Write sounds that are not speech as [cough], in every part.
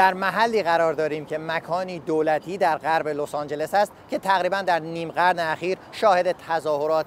در محلی قرار داریم که مکانی دولتی در غرب لس آنجلس است که تقریبا در نیم قرن اخیر شاهد تظاهرات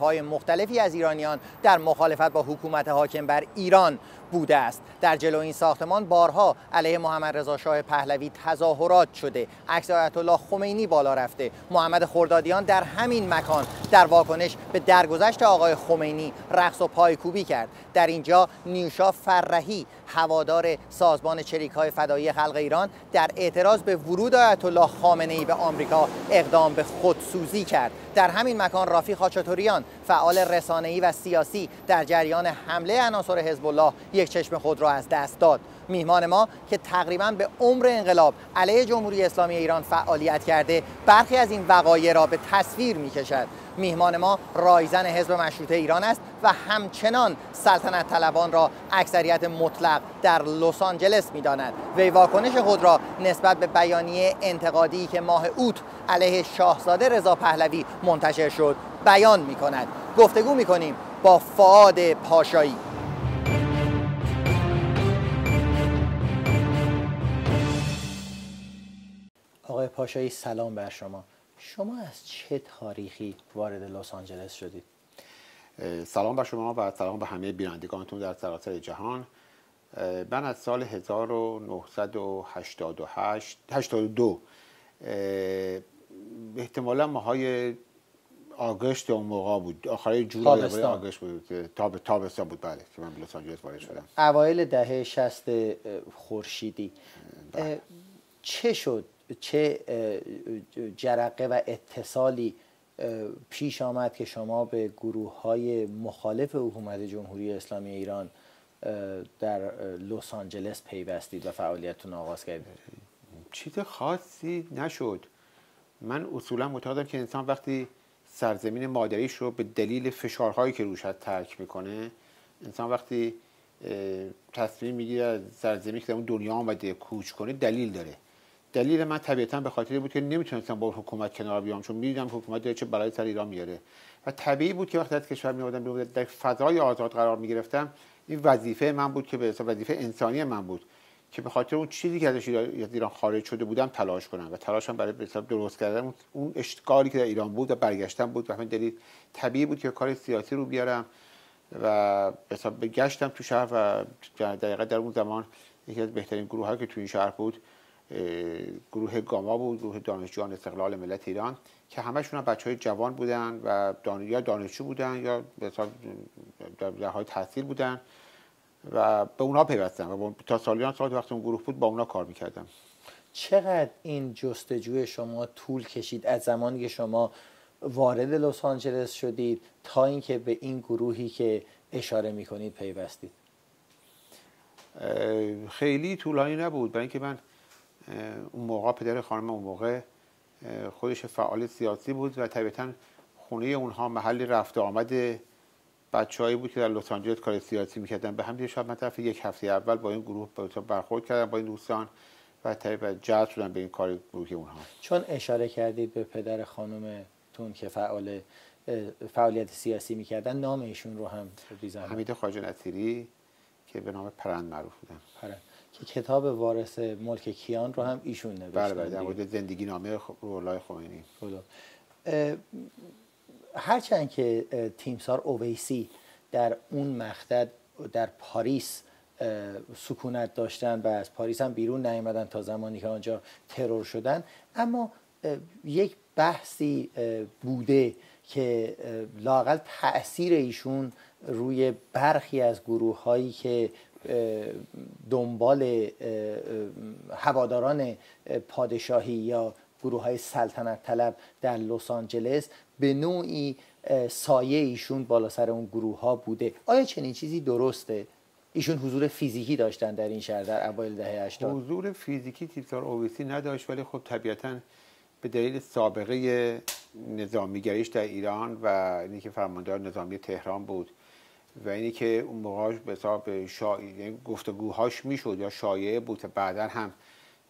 های مختلفی از ایرانیان در مخالفت با حکومت حاکم بر ایران بوده است. در جلو این ساختمان بارها علیه محمد رضا شاه پهلوی تظاهرات شده. عکس آیت الله خمینی بالا رفته. محمد خردادیان در همین مکان در واکنش به درگذشت آقای خمینی رقص و پایکوبی کرد. در اینجا نیوشا فرهی هوادار سازمان چریک های فدایی خلق ایران در اعتراض به ورود آیت الله خامنه ای به آمریکا اقدام به خودسوزی کرد. در همین مکان رافی خاچاتوریان فعال رسانه‌ای و سیاسی در جریان حمله عناصر حزب الله یک چشم خود را از دست داد. میهمان ما که تقریبا به عمر انقلاب علیه جمهوری اسلامی ایران فعالیت کرده برخی از این وقایع را به تصویر می کشد میهمان ما رایزن حزب مشروطه ایران است و همچنان سلطنت طلبان را اکثریت مطلق در لس آنجلس می‌داند. وی واکنش خود را نسبت به بیانیه انتقادی که ماه اوت علیه شاهزاده رضا پهلوی منتشر شد بیان می کند گفتگو می کنیم با فعاد پاشایی. آقای پاشایی سلام بر شما. شما از چه تاریخی وارد لس آنجلس شدید؟ سلام بر شما و سلام به همه بینندگانتون در سراسر جهان. من از سال 1988 82 احتمالا ماهای آگشت اون موقع بود. آخر جولای آگشت بود. تاب تابستان بود. بله که من به لس آنجلس وارد شدم. اوایل دهه 60 خورشیدی. بله. چه شد؟ چه جرقه و اتصالی پیش آمد که شما به گروه های مخالف حکومت جمهوری اسلامی ایران در لس آنجلس پیوستید و فعالیتتون آغاز کردید؟ چیز خاصی نشد. من اصولا معتقدم که انسان وقتی سرزمین مادریش رو به دلیل فشارهایی که روش ترک می‌کنه انسان وقتی تصمیم می‌گیره سرزمین که در اون دنیا آمده کوچ کنه دلیل داره. دلیل من طبیعتا به خاطر بود که نمی‌تونستم با حکومت کنار بیام چون می‌دیدم حکومت داره چه برای سر ایران میاره و طبیعی بود که وقتی از کشور میادم در فضای آزاد قرار می‌گرفتم این وظیفه من بود که به وظیفه انسانی من بود که به خاطر اون چیزی که ازش ایران خارج شده بودم تلاش کنم. و تلاشم برای به درست کردن اون اشتغالی که در ایران بود و برگشتن بود. و همین دلیل طبیعی بود که کار سیاسی رو بیارم و به گشتم تو شهر و دقیقا در اون زمان یکی از بهترین گروه که تو این شهر بود گروه گاما بود گروه دانشجویان استقلال ملت ایران که همشون هم بچه های جوان بودن و دان... یا دانشجو بودن یا در حال تحصیل بودن و به اونا پیوستم و تا سالیان سال وقت اون گروه بود با اونا کار می‌کردم چقدر این جستجوی شما طول کشید؟ از زمانی که شما وارد لس آنجلس شدید تا اینکه به این گروهی که اشاره می‌کنید پیوستید؟ خیلی طولانی نبود. برای اینکه من اون موقع پدر خانم اون موقع خودش فعال سیاسی بود و طبیعتا خونه اونها محلی رفت آمد بچههایی بود که در لس آنجلس کار سیاسی می‌کردن. به همین شب من طرف یک هفته اول با این گروه برخورد کردم با این دوستان و طبیعتا جذب شدن به این کار گروهی اونها. چون اشاره کردید به پدر تون که فعال فعالیت سیاسی می‌کردن نام ایشون رو هم بیزن حمید خواجه نصیری که به نام پرند معروف بودن پرند. که کتاب وارث ملک کیان رو هم ایشون نوشته بله بله در مورد زندگی نامه روح‌الله خمینی. هرچند که تیمسار اویسی در اون مقطع در پاریس سکونت داشتن و از پاریس هم بیرون نیامدن تا زمانی که آنجا ترور شدن اما یک بحثی بوده که لاقل تاثیر ایشون روی برخی از گروه هایی که دنبال هواداران پادشاهی یا گروه های سلطنت طلب در لس آنجلس به نوعی سایه ایشون بالا سر اون گروه ها بوده آیا چنین چیزی درسته؟ ایشون حضور فیزیکی داشتن در این شهر در اوایل دهه 80 حضور فیزیکی تیپسار اویسی نداشت ولی خب طبیعتا به دلیل سابقه نظامیگریش در ایران و اینکه فرماندار نظامی تهران بود و اینی که اون موقع به حساب شا... یعنی گفتگوهاش می‌شد یا شایعه بود. بعدا هم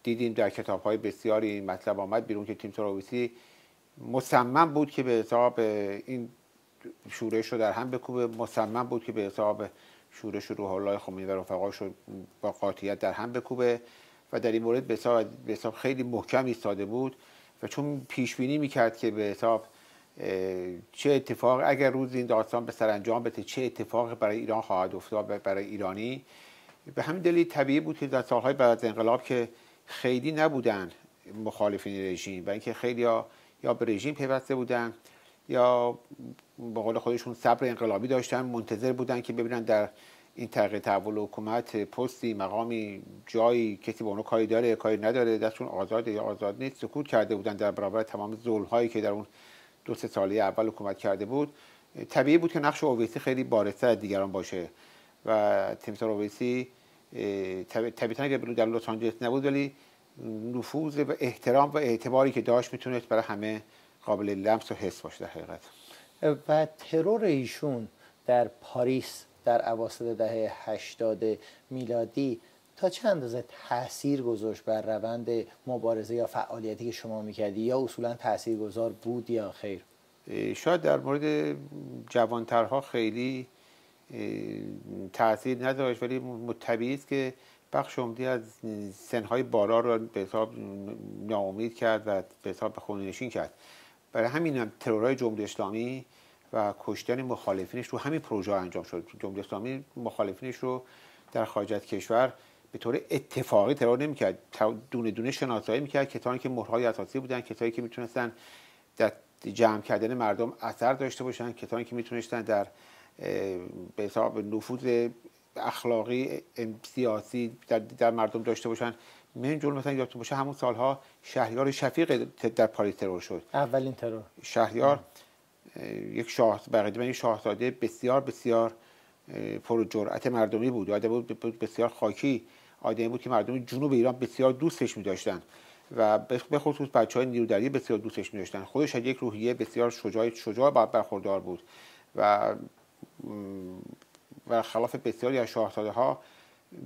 دیدیم در کتاب های بسیاری این مطلب آمد بیرون که تیم تراویسی مصمم بود که به حساب این شورش رو در هم بکوبه. مصمم بود که به حساب شورش روح الله خمینی و رفقاش رو با قاطیت در هم بکوبه. و در این مورد به حساب خیلی محکم ایستاده بود و چون پیش بینی می‌کرد که به حساب چه اتفاق اگر روز این داستان به سرانجام بده چه اتفاق برای ایران خواهد افتاد برای ایرانی؟ به همین دلیل طبیعی بود که در سالهای بعد از انقلاب که خیلی نبودن مخالفین رژیم و اینکه خیلی یا, یا به رژیم پیوسته بودن یا به قول خودشون صبر انقلابی داشتن منتظر بودن که ببینن در این تغییر تحول حکومت پستی مقامی جایی کسی با اونو کاری داره کاری نداره دستشون آزاد یا آزاد نیست سکوت کرده بودن در برابر تمام ظلم هایی که در اون دو سه ساله اول حکومت کرده بود. طبیعی بود که نقش اویسی خیلی بارستر از دیگران باشه و تیمسار اویسی طبیعتا اگر در لس آنجلس نبود ولی نفوذ و احترام و اعتباری که داشت می‌تونست برای همه قابل لمس و حس باشه در حقیقت. و ترور ایشون در پاریس در اواسط دهه 80 میلادی تا چند اندازه تاثیر گذاشت بر روند مبارزه یا فعالیتی که شما می‌کردی؟ یا اصولا تاثیر گذار بود یا خیر؟ شاید در مورد جوانترها خیلی تاثیر نداشت ولی طبیعی است که بخش عمدی از سنهای بالا رو به حساب ناامید کرد و به حساب به نشین کرد. برای همین هم ترورهای جمهوری اسلامی و کشتن مخالفینش رو همین پروژه انجام شد. جمهوری اسلامی مخالفینش رو در خارج از کشور به طور اتفاقی ترور نمی‌کرد. دونه دونه شناسایی می‌کرد. کسانی که مهرهای اساسی بودن کسانی که می‌تونستن در جمع کردن مردم اثر داشته باشن کسانی که می‌تونستن در به حساب نفوذ اخلاقی سیاسی در, در مردم داشته باشن. من جلو مثلا یادتون باشه همون سالها شهریار شفیق در پاریس ترور شد. اولین ترور. شهریار یک شاه بقیده یک شاهزاده بسیار بسیار پر جرأت مردمی بود. آدم بود بسیار خاکی آدمی بود که مردم جنوب ایران بسیار دوستش می داشتن و به خصوص بچه های نیرودری بسیار دوستش می داشتن خودش از یک روحیه بسیار شجاع شجاع برخوردار بود و و خلاف بسیاری از شاهزاده ها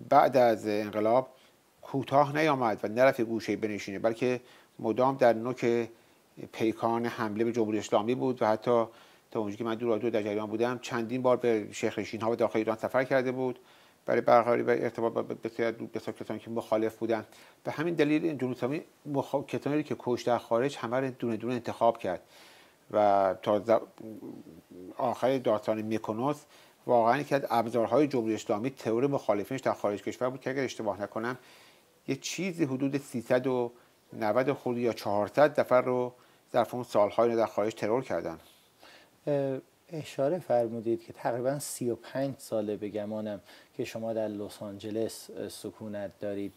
بعد از انقلاب کوتاه نیامد و نرفت گوشه بنشینه بلکه مدام در نوک پیکان حمله به جمهوری اسلامی بود و حتی تا اونجایی که من دور دور در جریان بودم چندین بار به شیخ ها و داخل ایران سفر کرده بود. برای برقراری و ارتباط با بسیار بسیار کسانی که مخالف بودن. به همین دلیل این اسلامی مخ... کسانی که کشت در خارج همه رو دونه دونه انتخاب کرد. و تا آخر داستان میکنوس واقعا یکی از ابزارهای جمهوری اسلامی تئوری مخالفینش در خارج کشور بود که اگر اشتباه نکنم یه چیزی حدود 390 خورده یا 400 نفر رو در اون سالهای در خارج ترور کردن. اشاره فرمودید که تقریبا 35 ساله به گمانم که شما در لس آنجلس سکونت دارید.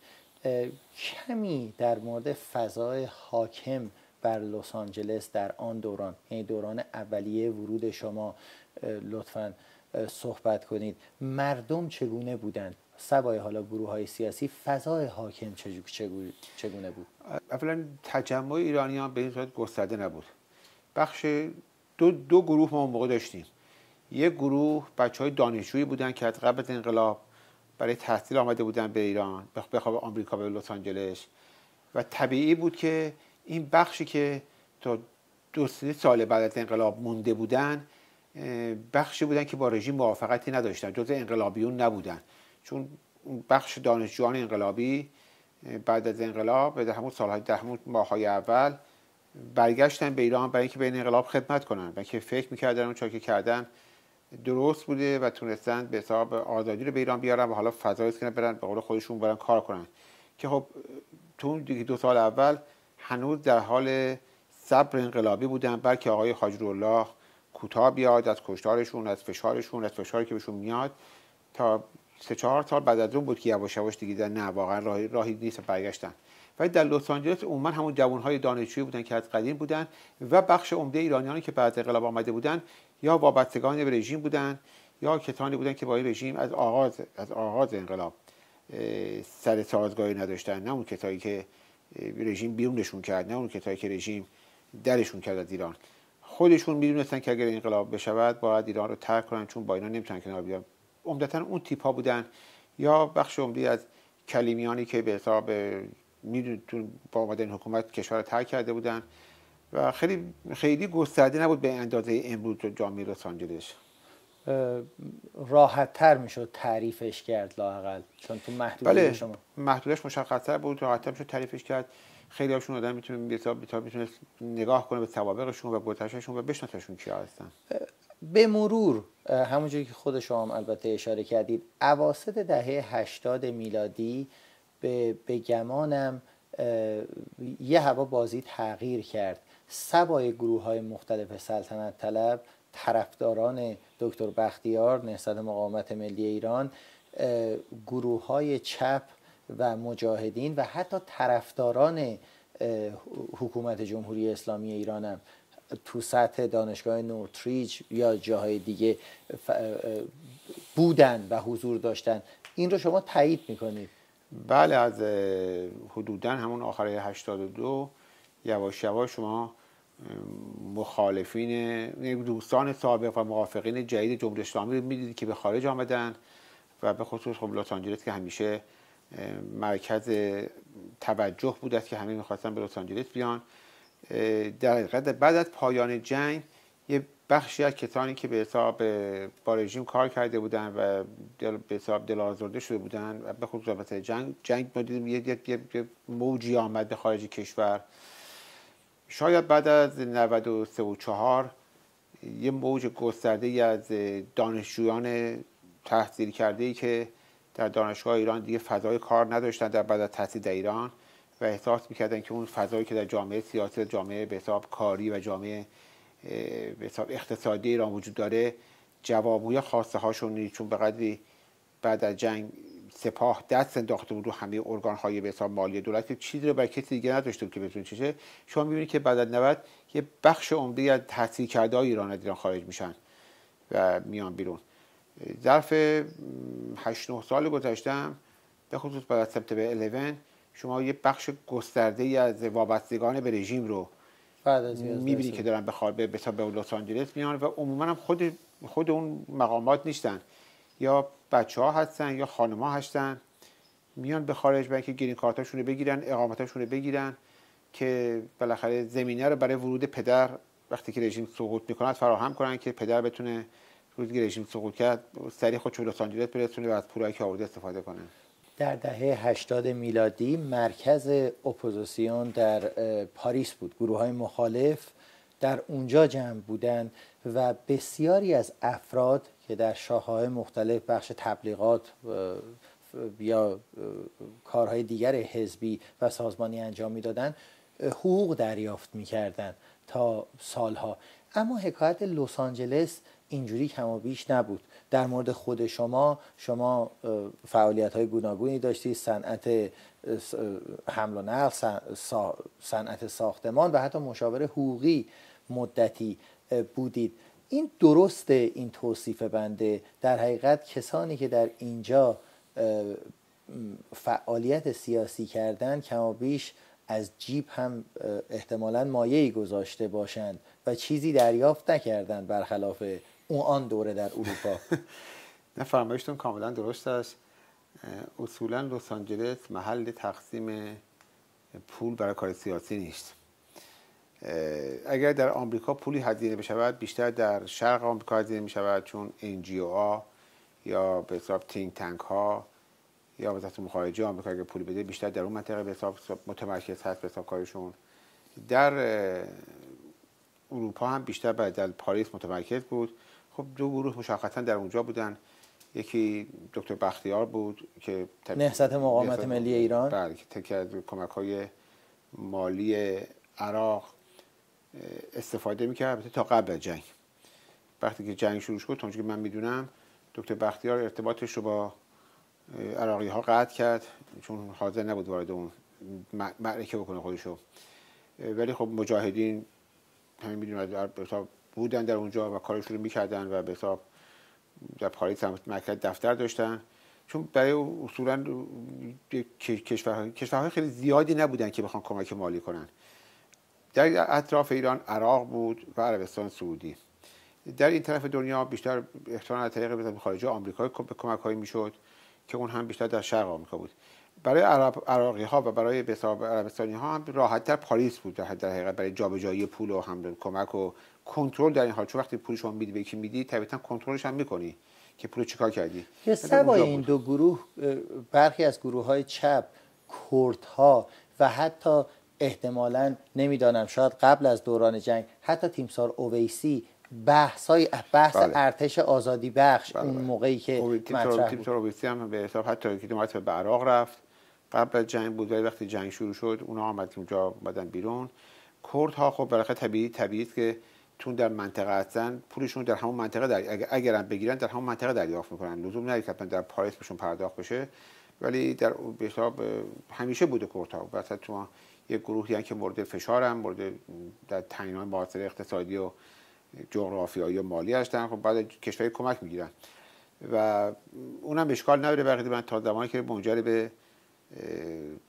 کمی در مورد فضای حاکم بر لس آنجلس در آن دوران یعنی دوران اولیه ورود شما لطفا صحبت کنید. مردم چگونه بودند؟ سوای حالا گروه های سیاسی فضای حاکم چگونه بود؟ اولا تجمع ایرانیان به این صورت گسترده نبود. بخش دو, دو گروه ما موقع داشتیم. یک گروه بچه های دانشجویی بودن که قبل انقلاب برای تحصیل آمده بودن به ایران به خواب آمریکا به لس آنجلس. و طبیعی بود که این بخشی که تا دو سه سال بعد از انقلاب مونده بودن بخشی بودن که با رژیم موافقتی نداشتن جز انقلابیون نبودن. چون بخش دانشجویان انقلابی بعد از انقلاب در همون سالهای در همون ماههای اول برگشتن به ایران برای اینکه به این انقلاب خدمت کنن و که فکر می‌کردن اون که کردن درست بوده و تونستن به حساب آزادی رو به ایران بیارن و حالا فضای که برن به قول خودشون برن کار کنن. که خب تو اون دو سال اول هنوز در حال صبر انقلابی بودن بلکه آقای حاجرالله کوتاه بیاد از کشتارشون از فشارشون از فشاری که بهشون میاد تا سه چهار سال بعد از اون بود که یواش یواش دیگه نه واقعا راهی راهی نیست برگشتن. ولی در لس آنجلس عموما همون جوانهای دانشجویی بودن که از قدیم بودن و بخش عمده ایرانیانی که بعد انقلاب آمده بودن یا وابستگان به رژیم بودن یا کسانی بودن که با این رژیم از آغاز از آغاز انقلاب سر سازگاری نداشتن. نه اون کسایی که رژیم بیرونشون کرد نه اون کسایی که رژیم درشون کرد از ایران. خودشون می‌دونستن که اگر انقلاب بشود باید ایران رو ترک کنن چون با اینا نمی‌تونن کنار بیان. عمدتا اون تیپ ها بودن. یا بخش عمدی از کلیمیانی که به حساب میدونتون با آمدن حکومت کشور رو ترک کرده بودن و خیلی خیلی گسترده نبود به اندازه امروز تو جامعه لس آنجلس. راحت تر می‌شد تعریفش کرد لاقل چون تو محدوده بله شما. محدودش مشخص تر بود راحت می‌شد تعریفش کرد. خیلی هاشون آدم می‌تونه می‌تونه نگاه کنه به سوابقشون و گذشتهشون و بشناسشون کیا هستن. به مرور همونجوری که خود شما هم البته اشاره کردید اواسط دهه 80 میلادی به, به گمانم یه هوا بازی تغییر کرد. سبای گروه های مختلف سلطنت طلب طرفداران دکتر بختیار نهضت مقاومت ملی ایران گروه های چپ و مجاهدین و حتی طرفداران حکومت جمهوری اسلامی ایران هم تو سطح دانشگاه نورتریج یا جاهای دیگه بودن و حضور داشتن. این رو شما تایید می‌کنید. بله از حدودا همون آخر 82 یواش یواش شما مخالفین دوستان سابق و موافقین جدید جمهوری اسلامی رو می‌دیدید که به خارج آمدن و به خصوص خب لس که همیشه مرکز توجه بود که همه می‌خواستن به لس بیان. در حقیقت بعد از پایان جنگ بخشی از کسانی که به حساب با رژیم کار کرده بودن و به حساب دل آزرده شده بودن و به خصوص جنگ جنگ ما دیدیم یه, یه،, یه موجی آمد به خارج کشور. شاید بعد از 93 و 4 یه موج گسترده ای از دانشجویان تحصیل کرده ای که در دانشگاه ایران دیگه فضای کار نداشتن در بعد از تحصیل در ایران و احساس می‌کردن که اون فضایی که در جامعه سیاسی جامعه به حساب کاری و جامعه اقتصادی ایران وجود داره جوابوی خواسته هاشون چون به قدری بعد از جنگ سپاه دست انداخته بود رو همه ارگان های به حساب مالی دولت که چیزی رو برای کسی دیگه نداشته که بتونه چشه شما می‌بینید که بعد از 90 یه بخش عمده از تحصیل کرده ایران از ایران خارج میشن و میان بیرون. ظرف 8 9 سال گذشتم به خصوص بعد از سپتامبر 11 شما یه بخش گسترده از وابستگان به رژیم رو می‌بینی که دارن به به به لس آنجلس میان و عموما هم خود خود اون مقامات نیستن. یا بچه ها هستن یا خانم ها هستن. میان به خارج برای که گرین کارتاشون رو بگیرن اقامتاشون رو بگیرن که بالاخره زمینه رو برای ورود پدر وقتی که رژیم سقوط می‌کنه فراهم کنن که پدر بتونه روزی رژیم سقوط کرد سریع خودش به لس آنجلس برسونه و از پولایی که آورده استفاده کنه. در دهه 80 میلادی مرکز اپوزیسیون در پاریس بود. گروه های مخالف در اونجا جمع بودند و بسیاری از افراد که در شاخه‌های مختلف بخش تبلیغات یا کارهای دیگر حزبی و سازمانی انجام می‌دادند حقوق دریافت می‌کردند تا سالها. اما حکایت لس آنجلس اینجوری کم و بیش نبود. در مورد خود شما شما فعالیت های گوناگونی داشتید صنعت حمل و نقل صنعت ساختمان و حتی مشاور حقوقی مدتی بودید. این درسته این توصیف بنده. در حقیقت کسانی که در اینجا فعالیت سیاسی کردن کما بیش از جیب هم احتمالا مایهی گذاشته باشند و چیزی دریافت نکردند برخلاف اون آن دوره در اروپا. [laughs] نه فرمایشتون کاملا درست است. اصولا لس آنجلس محل تقسیم پول برای کار سیاسی نیست. اگر در آمریکا پولی هزینه بشود بیشتر در شرق آمریکا هزینه می شود چون NGO یا به حساب تینگ تنک ها یا وزارت مخارجه آمریکا اگر پولی بده بیشتر در اون منطقه به حساب متمرکز هست به حساب کارشون. در اروپا هم بیشتر در پاریس متمرکز بود. خب دو گروه مشخصا در اونجا بودن. یکی دکتر بختیار بود که نهضت مقاومت ملی ایران. بله که از کمک های مالی عراق استفاده می‌کرد. تا قبل جنگ. وقتی که جنگ شروع شد که من می‌دونم دکتر بختیار ارتباطش رو با عراقی ها قطع کرد. چون حاضر نبود وارد اون معرکه بکنه خودشو ولی خب مجاهدین همین می‌دونم بودن در اونجا و کارشون رو می‌کردن و به حساب در پاریس هم مرکز دفتر داشتن. چون برای اصولا کشورهای کشورهای خیلی زیادی نبودن که بخوان کمک مالی کنن. در اطراف ایران عراق بود و عربستان سعودی. در این طرف دنیا بیشتر احتمالاً از طریق خارجه آمریکا به کمک هایی می‌شد که اون هم بیشتر در شرق آمریکا بود. برای عرب عراقی ها و برای عربستانی ها هم راحت تر پاریس بود در حقیقت برای جابجایی پول و هم کمک و کنترل در این حال چون وقتی پول شما میدی به یکی میدی طبیعتا کنترلش هم می‌کنی که پول چیکار کردی که سوای این دو گروه برخی از گروه های چپ ها و حتی احتمالا نمی‌دانم شاید قبل از دوران جنگ حتی تیمسار اویسی بحث های بحث بله. ارتش آزادی بخش بله. اون بله. موقعی که مطرح تیمسار اویسی هم به حساب حتی که به عراق رفت قبل از جنگ بود ولی وقتی جنگ شروع شد اونا آمد اونجا بدن بیرون. کرد ها خب برای طبیعی طبیعی که تون در منطقه هستن. پولشون در همون منطقه در اگر هم بگیرن در همون منطقه دریافت می‌کنن. لزوم نداره که در پاریس بهشون پرداخت بشه. ولی در به همیشه بوده کردها. وسط تو یک گروهی که مورد فشار هم مورد در تعیین های اقتصادی و جغرافیایی و مالی هستن. خب بعد کشوری کمک می‌گیرن. و اونم اشکال نداره بقیه. من تا زمانی که منجر به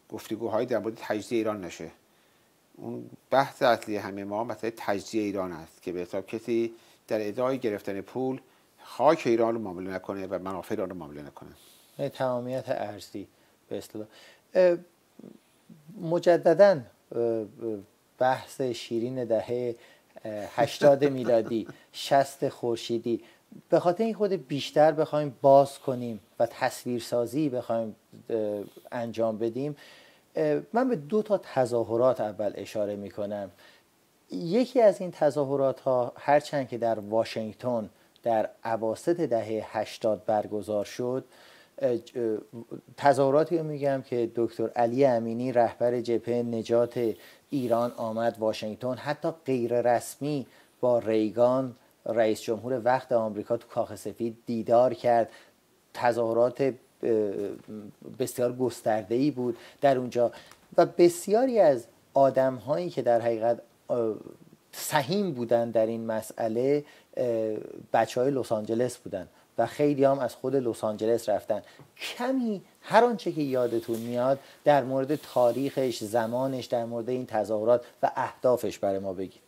گفتگوهایی در مورد تجزیه ایران نشه. اون بحث اصلی همه ما مثلا تجزیه ایران است که به حساب کسی در ازای گرفتن پول خاک ایران رو معامله نکنه و منافع ایران رو معامله نکنه. تمامیت ارزی به اصطلاح. مجددا بحث شیرین دهه 80 میلادی 60 خورشیدی. به خاطر این خود بیشتر بخوایم باز کنیم و تصویرسازی بخوایم انجام بدیم من به دو تا تظاهرات اول اشاره می کنم یکی از این تظاهرات ها هرچند که در واشنگتن در عواست دهه 80 برگزار شد تظاهراتی رو میگم که دکتر علی امینی رهبر جبهه نجات ایران آمد واشنگتن حتی غیر رسمی با ریگان رئیس جمهور وقت آمریکا تو کاخ سفید دیدار کرد. تظاهرات بسیار گسترده ای بود در اونجا. و بسیاری از آدم هایی که در حقیقت سهیم بودن در این مسئله بچه های لس آنجلس بودن و خیلی هم از خود لس آنجلس رفتن. کمی هر آنچه که یادتون میاد در مورد تاریخش زمانش در مورد این تظاهرات و اهدافش برای ما بگید.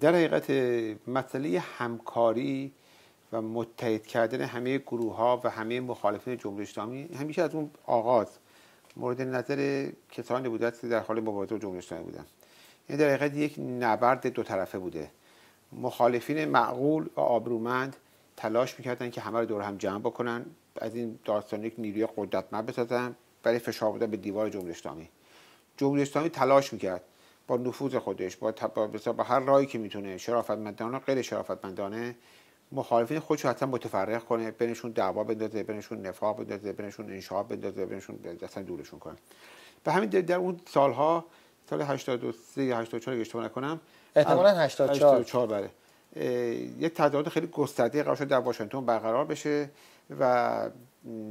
در حقیقت مسئله همکاری و متحد کردن همه گروه ها و همه مخالفین جمهوری اسلامی همیشه از اون آغاز مورد نظر کسانی بوده که در حال مبارزه جمهوری اسلامی بودن. یعنی در حقیقت یک نبرد دو طرفه بوده. مخالفین معقول و آبرومند تلاش می‌کردن که همه رو دور هم جمع بکنن از این داستان یک نیروی قدرتمند بسازن برای فشار بودن به دیوار جمهوری اسلامی. جمهوری اسلامی تلاش می‌کرد. با نفوذ خودش با, با هر راهی که می‌تونه شرافتمندانه غیر شرافتمندانه مخالفین خودشو حتما متفرق کنه بینشون دعوا بندازه بینشون نفاق بندازه بینشون انشاب بندازه بینشون اصلا دورشون کنه. به همین در اون سالها سال 83 یا 84 اگه اشتباه نکنم احتمالاً 84 84 بله. یک تظاهرات خیلی گسترده قرار شد در واشنگتن برقرار بشه و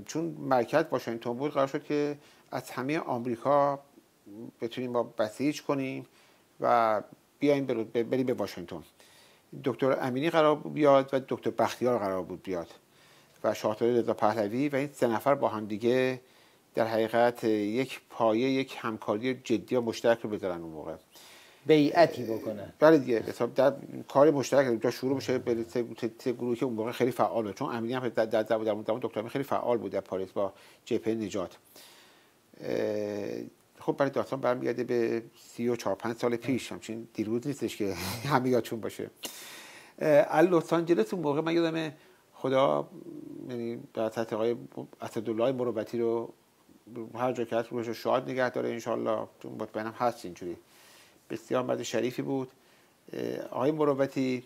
چون مرکز واشنگتن بود قرار شد که از همه آمریکا بتونیم با بسیج کنیم و بیایم بریم به واشنگتن. دکتر امینی قرار بود بیاد و دکتر بختیار قرار بود بیاد و شاهزاده رضا پهلوی و این سه نفر با هم دیگه در حقیقت یک پایه یک همکاری جدی و مشترک رو بذارن اون موقع. بیعتی بکنن. بله دیگه حساب در کار مشترک اونجا شروع بشه به گروهی که اون موقع خیلی فعال بود. چون امینی هم در در در در دکتر خیلی فعال بود در پاریس با جبهه نجات. خب برای داستان برمیگرده به سی و چهار پنج سال پیش. همچین دیروز نیستش که [laughs] همه یادشون باشه لس آنجلس اون موقع من یادم خدا یعنی در سطح آقای اسدالله مروتی رو هر جا که هست روش شاد نگه داره انشالله چون مطمئنم هست اینجوری. بسیار مرد شریفی بود. آقای مروتی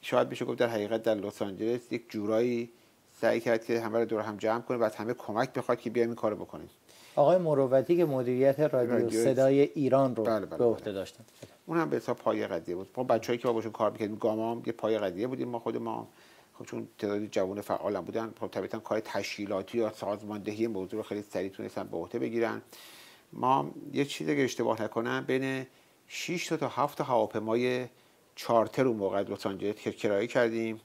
شاید بشه گفت در حقیقت در لس آنجلس یک جورایی سعی کرد که همه رو دور هم جمع کنه و از همه کمک بخواد که بیایم این کارو بکنیم آقای مروتی که مدیریت رادیو, صدای ایران رو بله بله به عهده داشتن. اون هم به حساب پایه قضیه بود. ما بچه‌ای که با باشون کار می‌کردیم گامام یه پایه قضیه بودیم. ما خود ما خب چون تعدادی جوان فعال هم بودن خب طبیعتا کار تشکیلاتی یا سازماندهی موضوع رو خیلی سریع تونستن به عهده بگیرن. ما یه چیزی که اشتباه نکنم بین 6 تا 7 تا هواپیمای چارتر اون موقع لس آنجلس که کرایه کردیم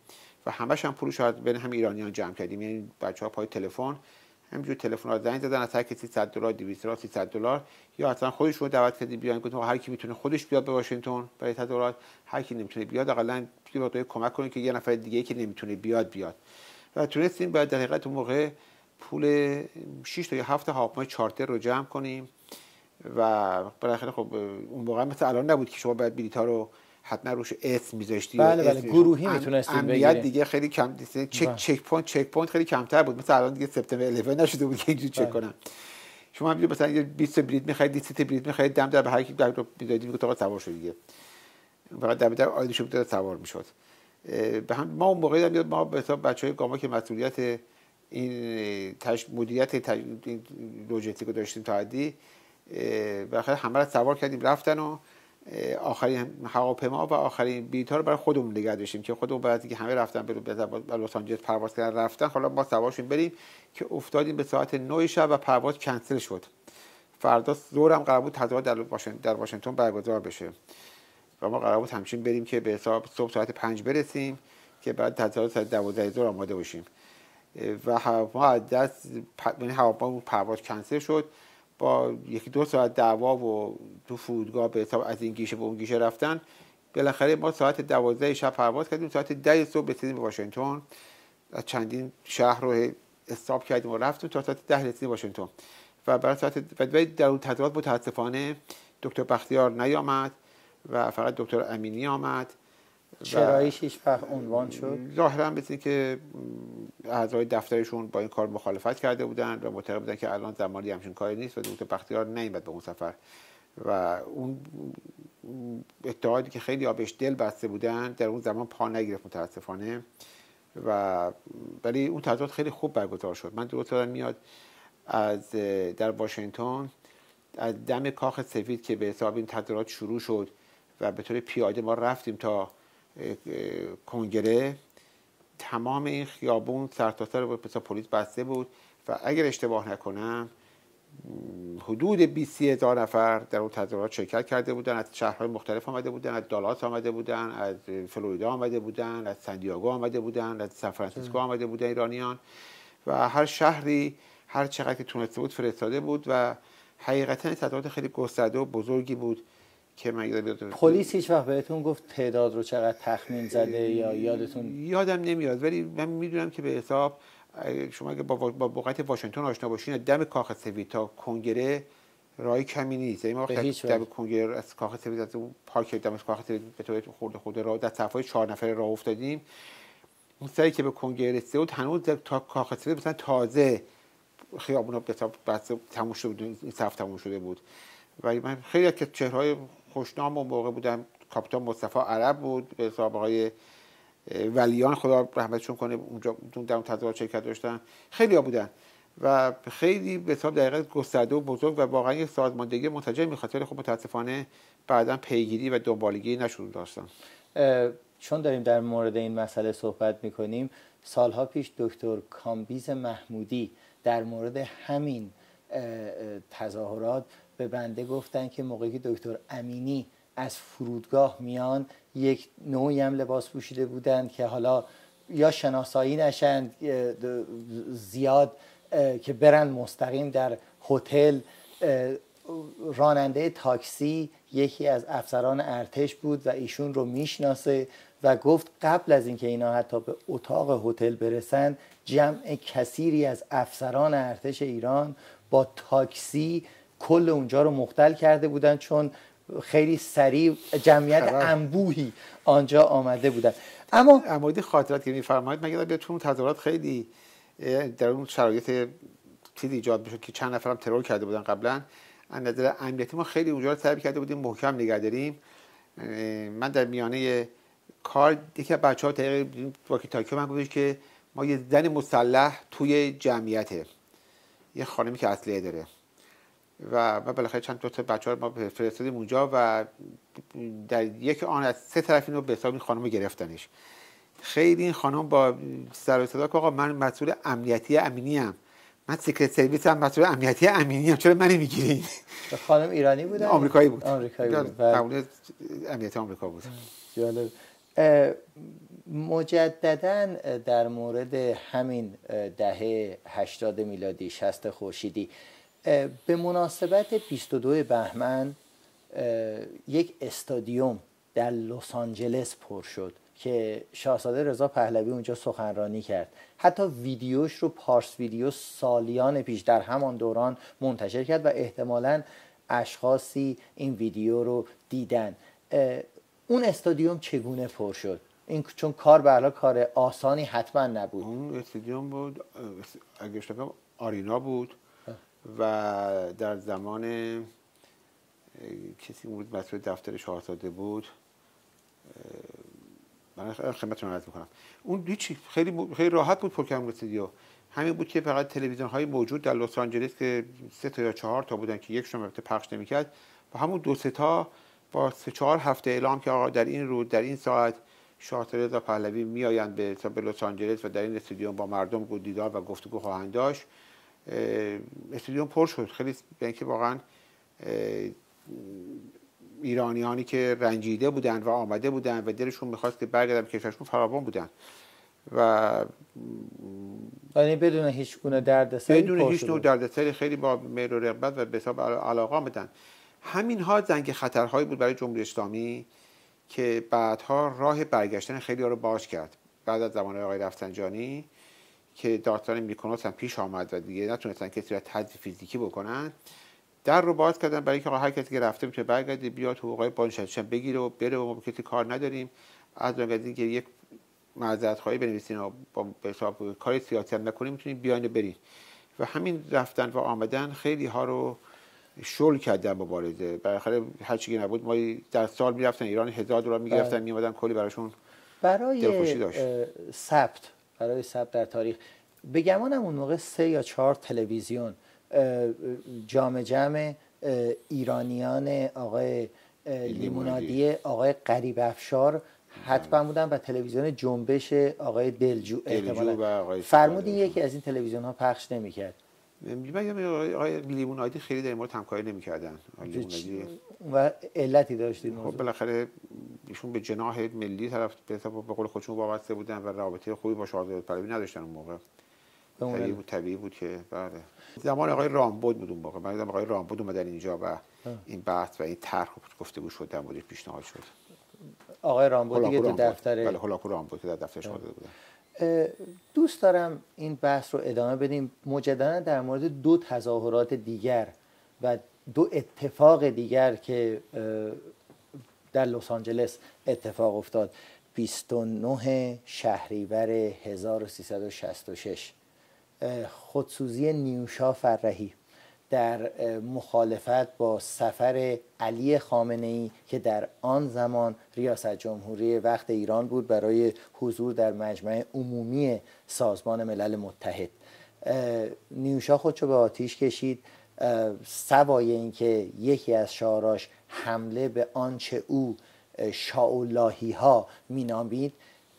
و همش هم پولش از بین هم ایرانیان جمع کردیم. یعنی بچه‌ها پای تلفن همینجور تلفن ها زنگ زدن از هر کسی 100 دلار 200 دلار 300 دلار. یا اصلا خودش دعوت کردیم بیان گفتم هر کی می‌تونه خودش بیاد به واشنگتن برای تظاهرات هر کی نمی‌تونه بیاد حداقل یه کمک کنه که یه نفر دیگه که نمی‌تونه بیاد بیاد. و تونستیم بعد در حقیقت موقع پول 6 تا یا 7 هواپیمای چارتر رو جمع کنیم. و بالاخره خب اون موقع مثل الان نبود که شما باید بلیط ها رو حتما روش اسم میذاشتی بله بله گروهی می‌تونستید بگیرید دیگه خیلی کم چک بله. checkpoint checkpoint خیلی کمتر بود. مثل الان دیگه سپتامبر 11 نشده بود که اینجوری چک بله. کنن شما هم مثلا یه 20 بلیط می‌خرید 20 بلیط می‌خرید دم در به هر کی در رو می‌دادید می‌گفت آقا سوار شد دیگه. فقط در در آیدی شد سوار می‌شد. به هم ما اون موقعی میاد ما به حساب بچهای گاما که مسئولیت این تش... مدیریت تج... لوجستیک رو داشتیم تا حدی بالاخره همه رو سوار کردیم رفتن و آخرین هواپیما و آخرین بیت ها رو برای خودمون نگه داشتیم که خودمون بعد که همه رفتن به لس آنجلس پرواز کردن رفتن حالا ما سوارشون بریم که افتادیم به ساعت 9 شب و پرواز کنسل شد. فردا ظهرم قرار بود تظاهرات در واشنگتن در واشنگتن برگزار بشه. و ما قرار بود همچین بریم که به حساب صبح ساعت 5 برسیم که بعد تظاهرات ساعت 12 ظهر آماده باشیم. و هواپیما از دست یعنی هواپیما پرواز کنسل شد. با یکی دو ساعت دعوا و تو فرودگاه به حساب از این گیشه به اون گیشه رفتن بالاخره ما ساعت دوازده شب پرواز کردیم ساعت ده صبح رسیدیم به واشنگتن. از چندین شهر رو استاپ کردیم و رفتیم تا ساعت ده رسیدیم واشنگتن. و برای ساعت و در اون تظاهرات متاسفانه دکتر بختیار نیامد و فقط دکتر امینی آمد. چراییش هیچ وقت عنوان شد. ظاهرا مثل که اعضای دفترشون با این کار مخالفت کرده بودن و معتقد بودن که الان زمانی همچین کاری نیست و دکتر بختیار نیامد به اون سفر. و اون اتحادی که خیلی آبش دل بسته بودن در اون زمان پا نگرفت متاسفانه. و ولی اون تظاهرات خیلی خوب برگزار شد. من درست میاد از در واشنگتن از دم کاخ سفید که به حساب این تظاهرات شروع شد و به طور پیاده ما رفتیم تا کنگره تمام این خیابون سرتاسر سر به پلیس بسته بود و اگر اشتباه نکنم حدود 20 هزار نفر در اون تظاهرات شرکت کرده بودن از شهرهای مختلف آمده بودن از دالاس آمده بودن از فلوریدا آمده بودن از سندیاگو آمده بودن از سان فرانسیسکو آمده بودن ایرانیان و هر شهری هر چقدر که تونسته بود فرستاده بود و حقیقتا تظاهرات خیلی گسترده و بزرگی بود. که من یادم پلیس هیچ وقت بهتون گفت تعداد رو چقدر تخمین زده یا یادتون یادم نمیاد ولی من می‌دونم که به حساب شما اگه با بقعت واشنگتن آشنا باشین دم کاخ سفید تا کنگره رای کمی نیست. یعنی ما دم کنگره از کاخ سفید از اون پارک دم کاخ سفید به طور خورده خورده راه در صفای چهار نفره راه افتادیم. اون سری که به کنگره رسیده بود هنوز تا کاخ سفید مثلا تازه خیابونا به بسته تموم شده بود این صف تموم شده بود. و من خیلی که چهرهای خوشنام اون موقع بودم. کاپیتان مصطفی عرب بود. به حساب آقای ولیان. خدا رحمتشون کنه. اونجا در اون تظاهرات شرکت داشتن. خیلی ها بودن. و خیلی به حساب دقیقه گسترده و بزرگ و واقعا یک سازماندهی منتجه می‌خواد. ولی خب متاسفانه بعدا پیگیری و دنبالگی نشون داشتن چون داریم در مورد این مسئله صحبت می‌کنیم سالها پیش دکتر کامبیز محمودی در مورد همین تظاهرات به بنده گفتن که موقعی که دکتر امینی از فرودگاه میان یک نوعی هم لباس پوشیده بودند که حالا یا شناسایی نشند زیاد که برن مستقیم در هتل. راننده تاکسی یکی از افسران ارتش بود و ایشون رو می‌شناسه و گفت قبل از اینکه اینا حتی به اتاق هتل برسن جمع کثیری از افسران ارتش ایران با تاکسی کل اونجا رو مختل کرده بودن چون خیلی سریع جمعیت انبوهی آنجا آمده بودن. اما امایدی خاطرات که میفرمایید مگه بیاد چون تظاهرات خیلی در اون شرایط چیزی ایجاد بشه که چند نفرم ترور کرده بودن قبلا؟ از نظر امنیتی ما خیلی اونجا رو سعی کرده بودیم محکم نگه داریم. من در میانه کار یکی از بچه‌ها طریق واکی تاکیو من گفتش که ما یه زن مسلح توی جمعیته. یه خانمی که اصلیه داره. و ما بالاخره چند تا بچه ها ما فرستادیم اونجا و در یک آن از سه طرف اینو به حساب این خانم گرفتنش. خیلی این خانم با سر و صدا که آقا من مسئول امنیتی امینی ام. من Secret Service ام مسئول امنیتی امینی ام چرا منو می‌گیرین؟ خانم ایرانی بودن آمریکایی بود. آمریکایی بود. امنیتی آمریکا بود. جالب. مجددا در مورد همین دهه 80 میلادی 60 خورشیدی به مناسبت 22 بهمن یک استادیوم در لس آنجلس پر شد که شاهزاده رضا پهلوی اونجا سخنرانی کرد. حتی ویدیوش رو پارس ویدیو سالیان پیش در همان دوران منتشر کرد و احتمالا اشخاصی این ویدیو رو دیدن. اون استادیوم چگونه پر شد؟ این چون کار به کار آسانی حتما نبود. اون استادیوم بود اگه آرینا بود. و در زمان کسی بود مسئول دفتر شاهزاده بود من خدمتتون عرض می‌کنم. اون هیچی خیلی خیلی راحت بود پر کردن استودیو همین بود که فقط تلویزیون های موجود در لس آنجلس که سه تا یا چهار تا بودن که یک شما پخش نمی‌کرد و همون دو سه تا با سه چهار هفته اعلام که آقا در این روز در این ساعت شاهزاده رضا پهلوی میآیند به لس آنجلس و در این استودیوم با مردم دیدار و گفتگو خواهند داشت. استودیوم پر شد. خیلی به اینکه واقعا ایرانیانی که رنجیده بودن و آمده بودن و دلشون می‌خواست که برگردن کشورشون فراوان بودن. و یعنی بدون هیچ گونه دردسری بدون هیچ نوع دردسری خیلی با میل و رغبت و به حساب علاقه آمدن. همین ها زنگ خطرهایی بود برای جمهوری اسلامی که بعدها راه برگشتن خیلی ها رو باز کرد. بعد از زمان آقای رفسنجانی که داستان میکنوس هم پیش آمد و دیگه نتونستن کسی را تجزیه فیزیکی بکنن. در رو باز کردن برای اینکه هر کسی که رفته می‌تونه برگرده بیاد حقوقای بانشتشن بگیره و بره و ما کسی کار نداریم. از اون که یک معذرت خواهی بنویسین و با حساب کار سیاسی هم نکنیم می‌تونیم بیاین برین. و همین رفتن و آمدن خیلی ها رو شل کرد در مبارزه بالاخره هر چیزی نبود ما در سال می‌رفتن ایران هزار دلار می‌گرفتن بله. میومدن کلی براشون برای ثبت برای ثبت در تاریخ. به گمانم اون موقع سه یا چهار تلویزیون جامع جمع ایرانیان آقای لیمونادی. آقای قریب افشار حتما بودن و تلویزیون جنبش آقای دلجو احتمالا. فرمودین یکی از این تلویزیون ها پخش نمی‌کرد. من آقای لیمونادی خیلی در مورد همکاری نمی‌کردن؟ و علتی داشتید خب بالاخره ایشون به جناح ملی طرف به قول خودشون وابسته بودن و رابطه خوبی با شاهزاده پهلوی نداشتن اون موقع. طبیعی بود طبیعی بود که بله. زمان آقای رامبود بود اون موقع. بعد آقای رامبود اومدن اینجا و این بحث و این طرح گفتگو شد در موردش پیشنهاد شد. آقای رامبود دیگه تو دفتر بله هولاکو رامبود که در دفتر شده بودن. دوست دارم این بحث رو ادامه بدیم. مجددا در مورد دو تظاهرات دیگر و دو اتفاق دیگر که در لس آنجلس اتفاق افتاد. 29 شهریور 1366 خودسوزی نیوشا فرهی. در مخالفت با سفر علی خامنه ای که در آن زمان ریاست جمهوری وقت ایران بود برای حضور در مجمع عمومی سازمان ملل متحد. نیوشا خودشو به آتیش کشید. سوای اینکه یکی از شعراش حمله به آنچه او شاولاهی ها مینامید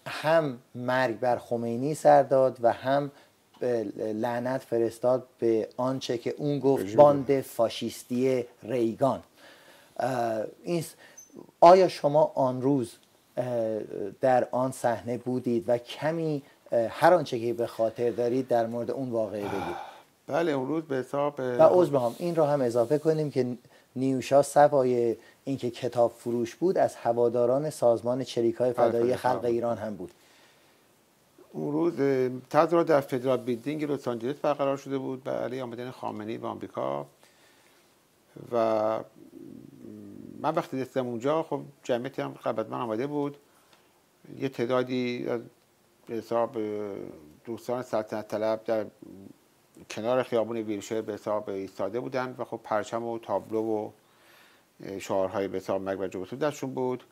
هم مرگ بر خمینی سر داد و هم لعنت فرستاد به آنچه که اون گفت باند فاشیستی ریگان. این آیا شما آن روز در آن صحنه بودید و کمی هر آنچه که به خاطر دارید در مورد اون واقعه بگید؟ بله اون روز به حساب و عضو هم این را هم اضافه کنیم که نیوشا سوای اینکه کتاب فروش بود از هواداران سازمان چریکای فدایی خلق ایران هم بود. اون روز تظاهر در فدرال بیلدینگ لس آنجلس برقرار شده بود به علیه آمدن خامنه‌ای به آمریکا. و من وقتی رسیدم اونجا خب جمعیتی هم قبل من آمده بود. یه تعدادی از حساب دوستان سلطنت طلب در کنار خیابون ویلشر به حساب ایستاده بودن و خب پرچم و تابلو و شعارهای به حساب مرگ و دستشون بود.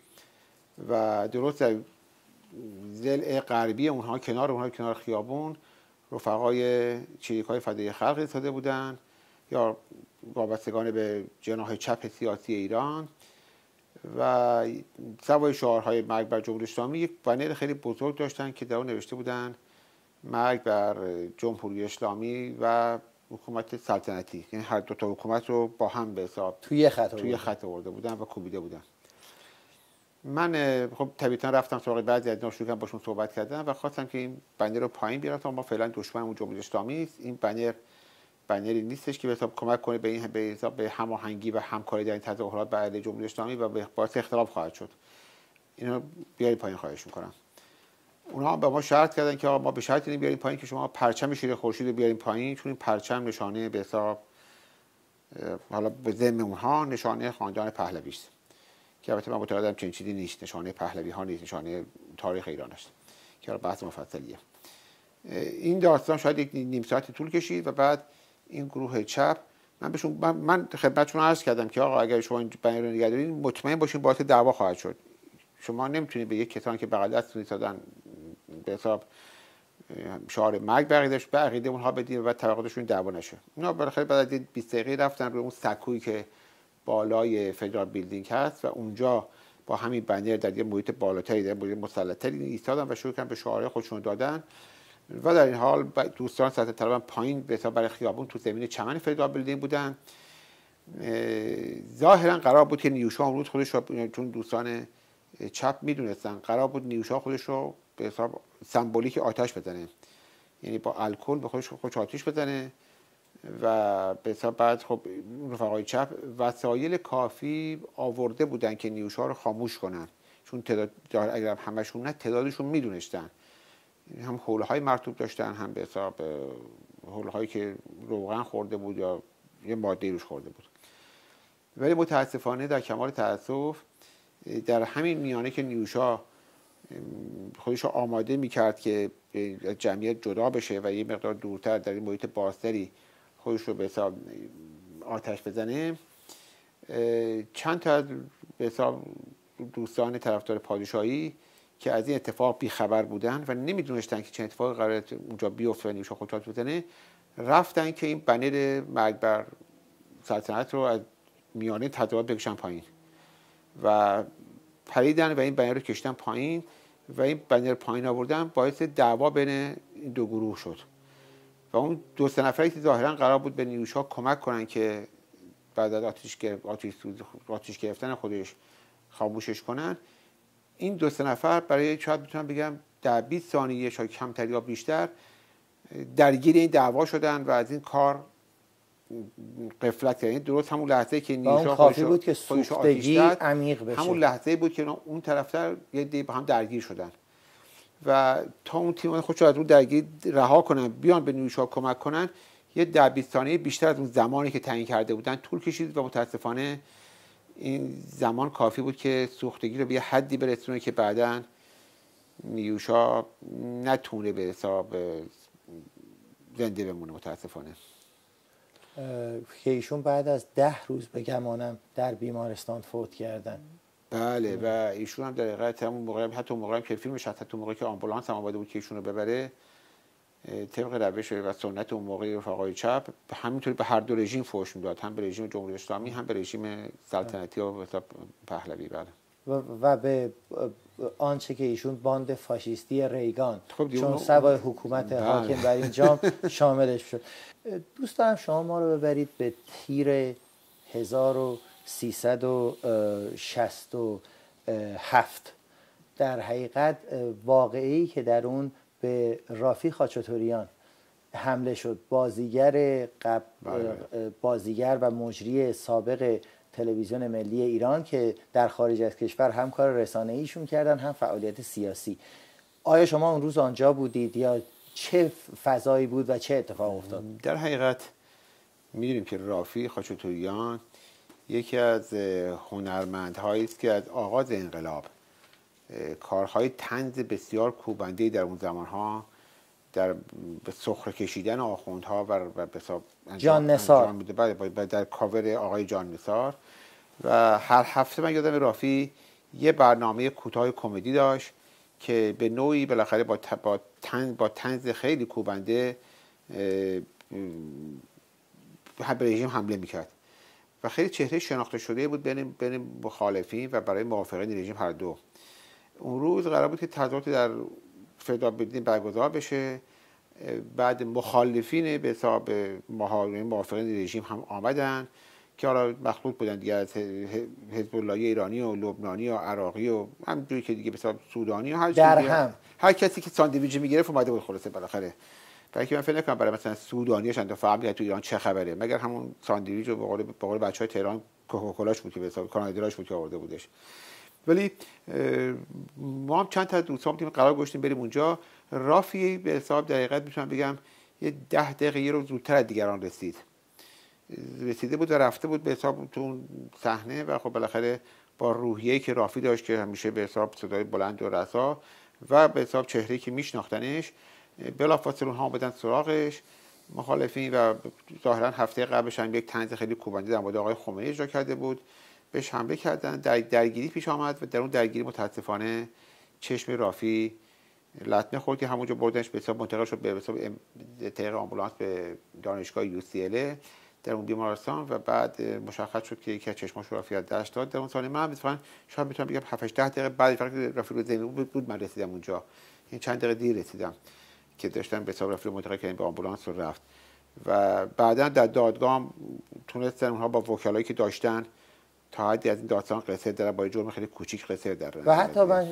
و درست در زل غربی اونها کنار اونها کنار خیابون رفقای چریک های فدای خلق ایستاده بودن. یا وابستگان به جناح چپ سیاسی ایران. و سوای شعارهای مرگ بر جمهوری اسلامی یک بنر خیلی بزرگ داشتن که در اون نوشته بودن مرگ بر جمهوری اسلامی و حکومت سلطنتی. یعنی هر دو تا حکومت رو با هم به حساب توی خط توی خط آورده بودن و کوبیده بودن. من خب طبیعتا رفتم سراغ بعضی از اینا باشون صحبت کردم و خواستم که این بنر رو پایین بیارم تا ما فعلا دشمنمون جمهوری اسلامی است این بنر بنری نیستش که به حساب کمک کنه به این به به هماهنگی و همکاری در این تظاهرات به علیه جمهوری اسلامی و به باعث اختلاف خواهد شد. اینا بیارید پایین خواهش می‌کنم. اونها به ما شرط کردن که ما به شرط این بیاریم پایین که شما پرچم شیر خورشید رو بیاریم پایین چون این پرچم نشانه به حساب حالا به ذم اونها نشانه خاندان پهلوی است که البته من متعهدم چنین چیزی نیست. نشانه پهلوی ها نیست. نشانه تاریخ ایران است. که بحث مفصلیه. این داستان شاید یک نیم ساعتی طول کشید و بعد این گروه چپ من بهشون من, من خدمتتون عرض کردم که آقا اگر شما این بیان رو نگهدارین مطمئن باشین باعث دعوا خواهد شد. شما نمی‌تونید به یک کسانی که بغل دستتون ایستادن به حساب شعار مرگ بقیدش به عقیده اونها بدین و بعد طبقاتشون دعوا نشه. اونا بالاخره بعد از 20 دقیقه رفتن روی اون سکویی که بالای فدرال بیلدینگ هست و اونجا با همین بنر در یه محیط بالاتری در محیط مسلطتری ایستادن و شروع کردن به شعارهای خودشون دادن. و در این حال دوستان سطح طلبان پایین به برای خیابون تو زمین چمن فدرال بیلدینگ بودن. ظاهرا قرار بود که نیوشا امروز خودش رو چون دوستان چپ می‌دونستن قرار بود نیوشا خودش رو به حساب سمبولیک آتش بزنه. یعنی با الکل به خودش خودش آتش بزنه. و به بعد خب رفقای چپ وسایل کافی آورده بودن که نیوشا رو خاموش کنن. چون تعداد اگر همشون نه تعدادشون می‌دونستن. هم حوله های مرتوب داشتن هم به حساب حوله هایی که روغن خورده بود یا یه ماده روش خورده بود. ولی متاسفانه در کمال تاسف در همین میانه که نیوشا خودش آماده می‌کرد که جمعیت جدا بشه و یه مقدار دورتر در این محیط بازتری خودش رو به حساب آتش بزنه. چند تا به حساب دوستان طرفدار پادشاهی که از این اتفاق بیخبر بودن و نمی‌دونستن که چه اتفاقی قرار اونجا بیفته و نیوشا خودش بزنه رفتن که این بنر مرگ بر سلطنت رو از میانه تظاهرات بکشن پایین و پریدن و این بنر رو کشتن پایین و این بنر پایین آوردن باعث دعوا بین این دو گروه شد. و اون دو سه نفری که ظاهرا قرار بود به نیوشا کمک کنن که بعد از آتیش, آتیش, آتیش گرفتن خودش خاموشش کنن این دو سه نفر برای شاید می‌تونم بگم در 20 ثانیه شاید کمتر یا بیشتر درگیر این دعوا شدن و از این کار قفلت کردن. یعنی درست همون لحظه که نیوشا خودش بود که سوختگی عمیق بشه. همون لحظه بود که اون طرفتر یه دی با هم درگیر شدن. و تا اون تیم خودش از اون درگیر رها کنن بیان به نیوشا کمک کنن یه در 20 ثانیه بیشتر از اون زمانی که تعیین کرده بودن طول کشید و متاسفانه این زمان کافی بود که سوختگی رو به حدی برسونه که بعدا نیوشا نتونه به حساب زنده بمونه متاسفانه. که ایشون بعد از ده روز به در بیمارستان فوت کردن. بله و ایشون هم در حقیقت همون موقع حتی موقع که فیلمش حتی تو موقعی که آمبولانس هم آماده بود که ایشون رو ببره طبق روش و سنت اون موقع رفقای چپ همینطوری به هر دو رژیم فوش می‌داد هم به رژیم جمهوری اسلامی هم به رژیم سلطنتی و پهلوی بله و, به آنچه که ایشون باند فاشیستی ریگان خب چون سوای حکومت بله. حاکم بر اینجا شاملش شد دوست دارم شما ما رو ببرید به تیر 1367 در حقیقت واقعی که در اون به رافی خاچاتوریان حمله شد. بازیگر قب... بله. بازیگر و مجری سابق تلویزیون ملی ایران که در خارج از کشور هم کار رسانه ایشون کردن هم فعالیت سیاسی. آیا شما اون روز آنجا بودید یا چه فضایی بود و چه اتفاق افتاد؟ در حقیقت می‌دونیم که رافی خاچاتوریان یکی از هنرمندهایی است که از آغاز انقلاب کارهای تنز بسیار کوبنده در اون زمانها در به سخره کشیدن آخوندها و به جان نسار بله، در کاور آقای جان نسار و هر هفته من یادم رافی یه برنامه کوتاه کمدی داشت که به نوعی بالاخره با با تنز با تنز خیلی کوبنده به رژیم حمله می‌کرد. و خیلی چهره شناخته شده بود بین بین مخالفین و برای موافقین رژیم هر دو. اون روز قرار بود که تظاهرات در فدا بدین برگزار بشه. بعد مخالفین به حساب موافقین رژیم هم آمدن که حالا مخلوط بودن دیگه از حزب الله ایرانی و لبنانی و عراقی و همجوری که دیگه به حساب سودانی و هر در هم. هر کسی که ساندویچ می‌گرفت اومده بود خلاصه بالاخره. برای که من فکر نکنم برای مثلا سودانیش اند فهمیدن تو ایران چه خبره. مگر همون ساندویچ رو به قول بچهای تهران کوکاکولاش بود که به حساب کانادیراش بود که آورده بودش. ولی ما هم چند تا دوستان بودیم قرار گذاشتیم بریم اونجا. رافی به حساب دقیقت می‌تونم بگم یه ده دقیقه رو زودتر از دیگران رسید. رسیده بود و رفته بود به حساب تو اون صحنه و خب بالاخره با روحیه‌ای که رافی داشت که همیشه به حساب صدای بلند و رسا و به حساب چهره که میشناختنش بلافاصله اونها بدن سراغش. مخالفین و ظاهرا هفته قبلش هم یک تنز خیلی کوبنده در مورد آقای خمینی اجرا کرده بود. بهش حمله کردن. در درگیری پیش آمد و در اون درگیری متاسفانه چشم رافی لطمه خورد که همونجا بردنش. به حساب منتقل شد به حساب طریق آمبولانس به دانشگاه یو در اون بیمارستان و بعد مشخص شد که یکی از چشماش رافی از دست داد. در اون سال من مثلا شاید می‌تونم بگم 7 10 دقیقه بعد فقط رافی رو زمین بود, من رسیدم اونجا. این چند دقیقه دیر رسیدم. که داشتن به حساب رو منتقل کردن به آمبولانس رو رفت. و بعدا در دادگاه تونستن اونها با وکلایی که داشتن تا حدی از این داستان قسر در رن با جرم خیلی کوچیک قسر در رن و حتی من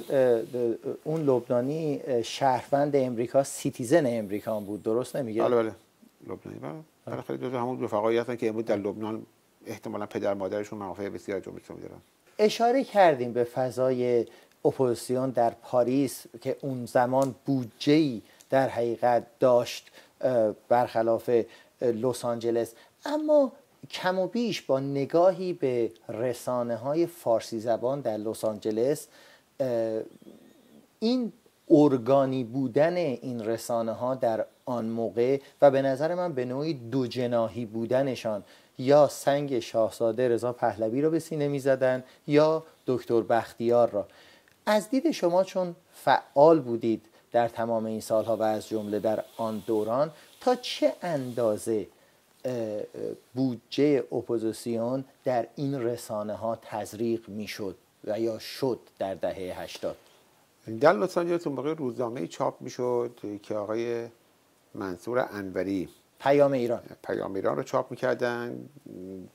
اون لبنانی شهروند امریکا citizen امریکا بود درست نمیگم؟ بله بله. لبنانی بله. بالاخره جزو همون رفقایی هستن که امروز در لبنان احتمالا پدر مادرشون منافع بسیار اسلامی دارن. اشاره کردیم به فضای اپوزیسیون در پاریس که اون زمان بودجه‌ای در حقیقت داشت برخلاف لس آنجلس. اما کم و بیش با نگاهی به رسانه های فارسی زبان در لس آنجلس این ارگانی بودن این رسانه ها در آن موقع و به نظر من به نوعی دو جناحی بودنشان یا سنگ شاهزاده رضا پهلوی رو به سینه می‌زدن یا دکتر بختیار را. از دید شما چون فعال بودید در تمام این سالها و از جمله در آن دوران تا چه اندازه بودجه اپوزیسیون در این رسانه ها تزریق می‌شد و یا شد در دهه 80 در لس آنجلس اون موقع روزنامه چاپ می‌شد که آقای منصور انوری پیام ایران. پیام ایران رو چاپ می‌کردن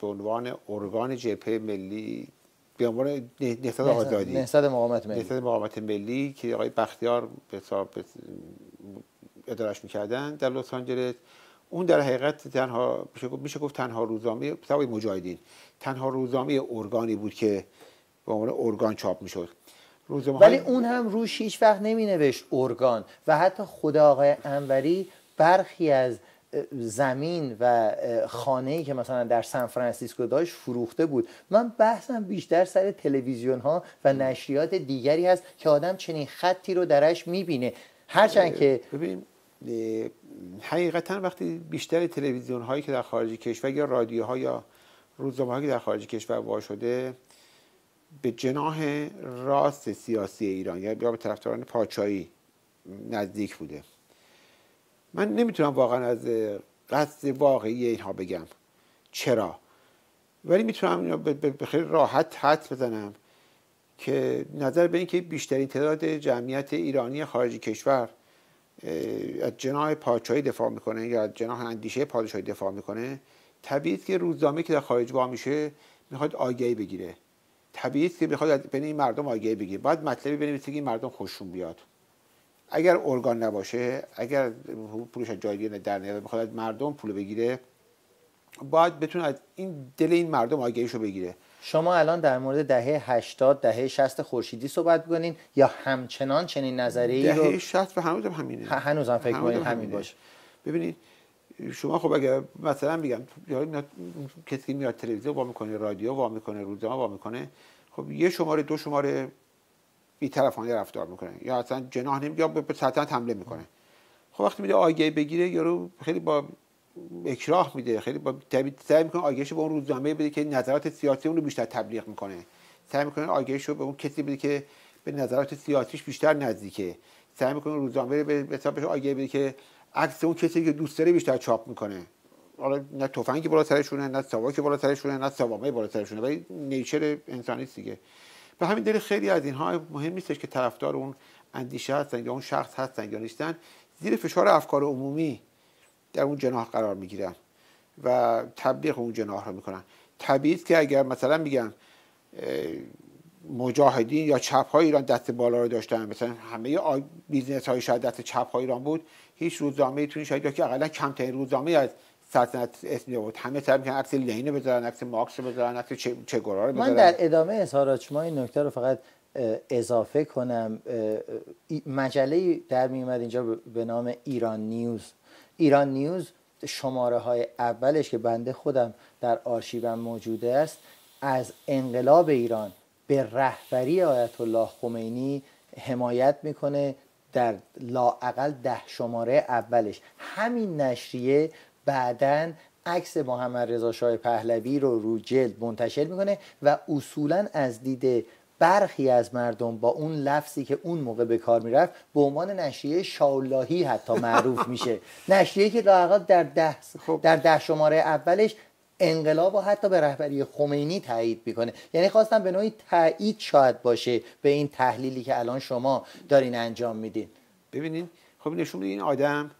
به عنوان ارگان جبهه ملی به عنوان نهضت آزادی. نهضت مقاومت ملی. نهضت مقاومت ملی که آقای بختیار به حساب ادارش می‌کردن در لس آنجلس. اون در حقیقت تنها میشه گفت تنها روزنامه سوای مجاهدین. تنها روزنامه ارگانی بود که به عنوان ارگان چاپ می‌شد. ولی اون هم روش هیچ وقت نمی نوشت ارگان. و حتی خود آقای انوری برخی از زمین و خانه ای که مثلا در سان فرانسیسکو داشت فروخته بود. من بحثم بیشتر سر تلویزیون ها و نشریات دیگری هست که آدم چنین خطی رو درش می‌بینه. هرچند که ببین حقیقتا وقتی بیشتر تلویزیون هایی که در خارج کشور یا رادیوها یا روزنامه که در خارج کشور وا شده به جناح راست سیاسی ایران یا به طرفداران پاچایی نزدیک بوده. من نمی‌تونم واقعا از قصد واقعی اینها بگم. چرا؟ ولی می‌تونم به خیلی راحت حد بزنم که نظر به اینکه بیشترین تعداد جمعیت ایرانی خارجی کشور از جناح پادشاهی دفاع می‌کنه یا از جناح اندیشه پادشاهی دفاع می‌کنه طبیعی که روزنامه که در خارج وا میشه می‌خواد آگهی بگیره. طبیعی که می‌خواد بین این مردم آگهی بگیره. باید مطلبی بنویسه که این مردم خوششون بیاد. اگر ارگان نباشه اگر پولش از جای دیگه در نیاد می‌خواد مردم پول بگیره باید بتونه از این دل این مردم آگهیشو بگیره. شما الان در مورد دهه 80 دهه 60 خورشیدی صحبت بکنین یا همچنان چنین نظری رو؟ دهه 60 و هنوز هم همینه. هنوز هم فکر کنید همین باشه. ببینید شما خب اگر مثلا میگم کسی که میاد تلویزیون وا می‌کنه رادیو وا می‌کنه روزنامه وا می‌کنه خب یه شماره دو شماره طرفانه رفتار می‌کنه. یا اصلا جناح نمیگه یا به سلطنت حمله می‌کنه. خب وقتی میده آگهی بگیره یارو خیلی با اکراه میده. خیلی با سعی می‌کنه آگهیش به اون روزنامه بده که نظرات سیاسی اون رو بیشتر تبلیغ می‌کنه. سعی می‌کنه آگهیش رو به اون کسی بده که به نظرات سیاسیش بیشتر نزدیکه. سعی می‌کنه روزنامه به حسابش آگهی بده که عکس اون کسی که دوست داره بیشتر چاپ می‌کنه. حالا نه تفنگی بالا سرشونه نه ساواکی بالا سرشونه نه سوامه بالا سرشونه ولی نیچر انسانی دیگه. به همین دلیل خیلی از اینها مهم نیستش که طرفدار اون اندیشه هستن یا اون شخص هستن یا نیستن. زیر فشار افکار عمومی در اون جناح قرار می‌گیرن و تبلیغ اون جناح رو می‌کنن. طبیعی که اگر مثلا میگن مجاهدین یا چپ های ایران دست بالا رو داشتن مثلا همه business های شاید دست چپ های ایران بود هیچ روزنامه تونی شاید یا که اقلا کمترین روزنامه از سلطنت اسمی بود همه سعی می‌کنن عکس لنین بذارن عکس مارکس بذارن عکس چه چه‌گوارا رو بذارن. من در ادامه اظهارات شما این نکته رو فقط اضافه کنم. مجله در می اومد اینجا به نام ایران نیوز. ایران نیوز شماره های اولش که بنده خودم در آرشیوم موجوده است از انقلاب ایران به رهبری آیت الله خمینی حمایت می‌کنه در لاعقل ده شماره اولش. همین نشریه بعدا عکس محمد رضا شاه پهلوی رو رو جلد منتشر می‌کنه و اصولا از دید برخی از مردم با اون لفظی که اون موقع به کار می‌رفت به عنوان نشریه شاولاهی حتی معروف [laughs] میشه. نشریه که لاقل در ده, خب. در ده شماره اولش انقلاب و حتی به رهبری خمینی تایید می‌کنه. یعنی خواستم به نوعی تایید شاید باشه به این تحلیلی که الان شما دارین انجام میدین. ببینین خب نشون این آدم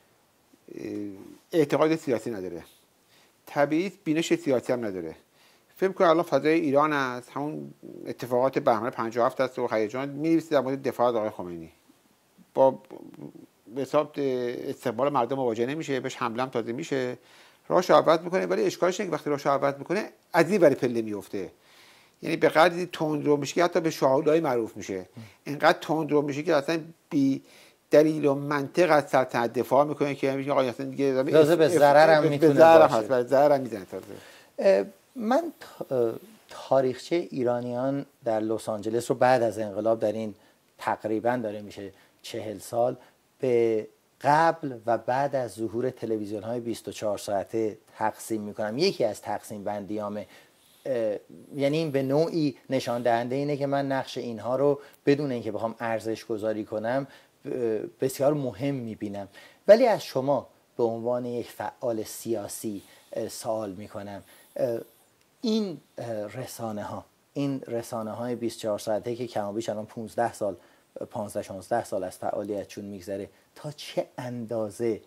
اعتقاد سیاسی نداره. طبیعی بینش سیاسی هم نداره. فکر کنم الان فضای ایران است همون اتفاقات بهمن 57 است و هیجان می‌نویسید در مورد دفاع از آقای خمینی. با به حساب استقبال مردم مواجه نمیشه بهش حمله هم تازه میشه. راهش عوض می‌کنه ولی اشکالش اینه که وقتی راهش عوض می‌کنه از این ولی پله میفته یعنی به قدری تند رو میشه که حتی به شاهولای معروف میشه. اینقدر تند رو میشه که اصلا بی دلیل و منطق از سلطنت دفاع می‌کنه که میگه آقا اصلا دیگه به ضرر هم می‌تونه هست به ضرر هم می‌زنه تازه. من تاریخچه ایرانیان در لس آنجلس رو بعد از انقلاب در این تقریبا داره میشه چهل سال به قبل و بعد از ظهور تلویزیون های 24 ساعته تقسیم می‌کنم. یکی از تقسیم بندیامه یعنی این به نوعی نشان دهنده اینه که من نقش اینها رو بدون اینکه بخوام ارزش گذاری کنم بسیار مهم می‌بینم. ولی از شما به عنوان یک فعال سیاسی سوال می‌کنم. این رسانه ها این رسانه های 24 ساعته که کم بیش الان 15 سال 15 16 سال از فعالیتشون میگذره تا چه اندازه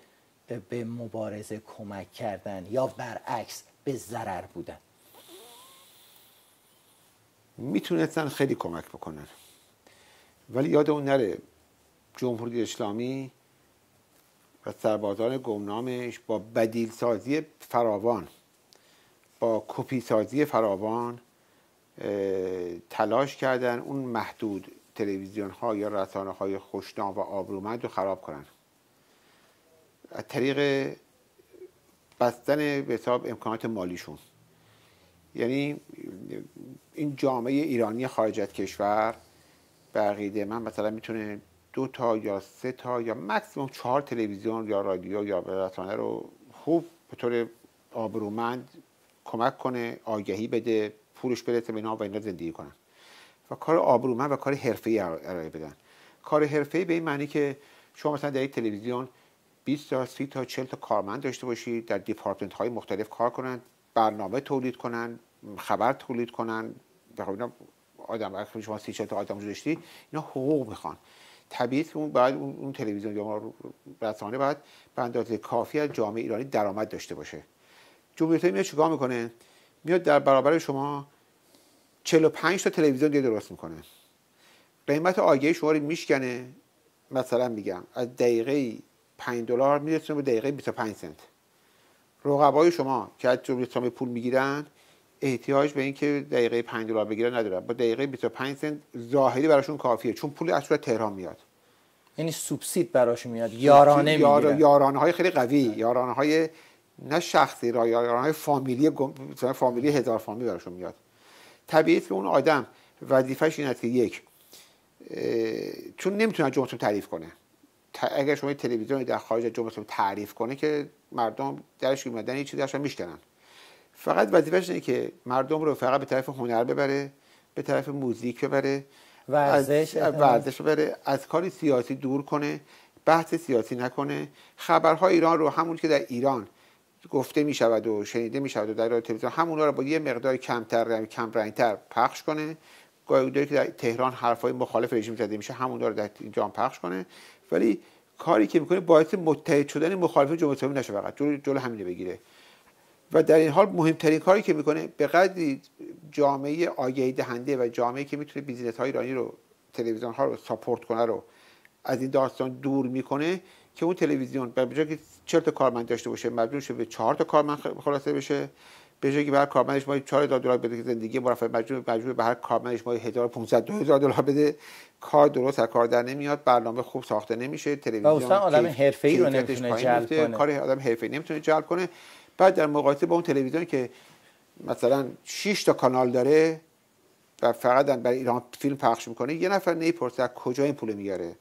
به مبارزه کمک کردن یا برعکس به ضرر بودن؟ می‌تونستن خیلی کمک بکنن. ولی یاد اون نره جمهوری اسلامی و سربازان گمنامش با بدیل سازی فراوان با کپی سازی فراوان تلاش کردن اون محدود تلویزیون ها یا رسانه های خوشنام و آبرومند رو خراب کنن. از طریق بستن به حساب امکانات مالیشون. یعنی این جامعه ایرانی خارج از کشور به من مثلا می‌تونه دو تا یا سه تا یا مکسیموم چهار تلویزیون یا رادیو یا رسانه رو خوب به طور آبرومند کمک کنه آگهی بده پولش برسه به اینا و اینا زندگی کنن. و کار آبرومند و کار حرفه‌ای ارائه بدن. کار حرفه‌ای به این معنی که شما مثلا در یک تلویزیون 20 تا 30 تا 40 تا کارمند داشته باشید در دیپارتمنت های مختلف کار کنند برنامه تولید کنن خبر تولید کنن. اینا آدم شما 30 تا آدم داشتی اینا حقوق می‌خوان. طبیعی که اون بعد اون تلویزیون یا رسانه باید به اندازه کافی از جامعه ایرانی درآمد داشته باشه. جمهوری اسلامی میاد چیکار می‌کنه؟ میاد در برابر شما 45 تا تلویزیون دیگه درست می‌کنه. قیمت آگهی شما رو میشکنه. مثلا میگم از دقیقه 5 دلار میرسونه به دقیقه 25 سنت. رقبای شما که از جمهوری اسلامی پول می‌گیرن احتیاج به اینکه دقیقه 5 دلار بگیرن ندارن. با دقیقه 25 سنت ظاهری براشون کافیه چون پول از صورت تهران میاد. یعنی سوبسید براشون میاد یارانه یار... یارانه های خیلی قوی یارانه های نه شخصی را یارانه های فامیلی گم... فامیلی هزار فامیلی براشون میاد. طبیعی که اون آدم وظیفش این است که یک چون نمی‌تونه جمهوری تعریف کنه. اگر شما تلویزیون در خارج از جمهوری تعریف کنه که مردم درش اومدن هیچ چیزی درش میشکنن. فقط وظیفش اینه که مردم رو فقط به طرف هنر ببره به طرف موزیک ببره ورزش از ورزش ببره. از کار سیاسی دور کنه بحث سیاسی نکنه. خبرهای ایران رو همون که در ایران گفته می شود و شنیده می شود و در تلویزیون همون رو با یه مقدار کمتر یعنی کم رنگتر پخش کنه. گاهی که در تهران حرفای مخالف رژیم زده میشه همون رو در اینجا پخش کنه. ولی کاری که می‌کنه باعث متحد شدن مخالف جمهوری اسلامی نشه فقط. جلو جلو همینو بگیره. و در این حال مهمترین کاری که می‌کنه به قدری جامعه آگهی دهنده و جامعه که می‌تونه business های ایرانی رو تلویزیون ها رو support کنه رو از این داستان دور می‌کنه که اون تلویزیون به جای که 40 تا کارمند داشته باشه مجبور شه به 4 تا کارمند خلاصه بشه به جای که هر کارمندش ما 4000 دلار بده که زندگی مرفه مجبور مجبور به هر کارمندش ما 1500 2000 دلار بده کار درست از کار در نمیاد برنامه خوب ساخته نمیشه تلویزیون آدم حرفه‌ای رو نمی‌تونه جلب کنه. کار آدم حرفه‌ای نمی‌تونه جلب کنه. بعد در مقایسه با اون تلویزیون که مثلا 6 تا کانال داره و فقط برای ایران فیلم پخش می‌کنه یه نفر نیپرسه از کجا این پول میاره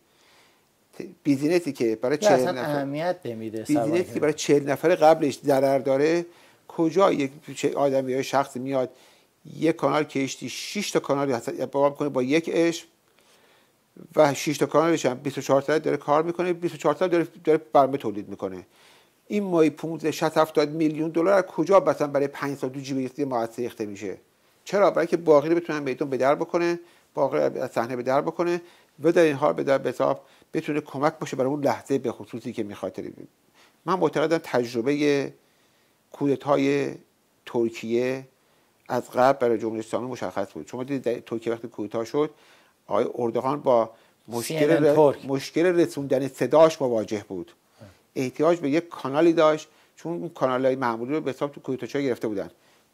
بیزینسی که برای 40 نفر اهمیت نمیده بیزینسی برای 40 نفر قبلش ضرر داره کجا یک آدمی یا شخص میاد یک کانال کشتی 6 تا کانال با کنه با یک اش و 6 تا کانالش هم 24 ساعت داره کار می‌کنه 24 ساعت داره داره برنامه تولید می‌کنه. این مای 15 60 70 میلیون دلار از کجا مثلا برای 5 سال تو جیب مؤسسه ریخته میشه؟ چرا؟ برای که باقی رو بتونن میدون به در بکنه باقی از صحنه به در بکنه و در این حال به در حساب بتونه کمک باشه برای اون لحظه به خصوصی که می‌خواد. من معتقدم تجربه کودتای ترکیه از قبل برای جمهوری اسلامی مشخص بود. شما دیدید ترکیه وقتی کودتا شد آقای اردوغان با مشکل, مشکل رسوندن صداش مواجه بود. احتیاج به یک کانالی داشت چون اون کانال های معمولی رو به حساب تو کودتاچا گرفته بودن.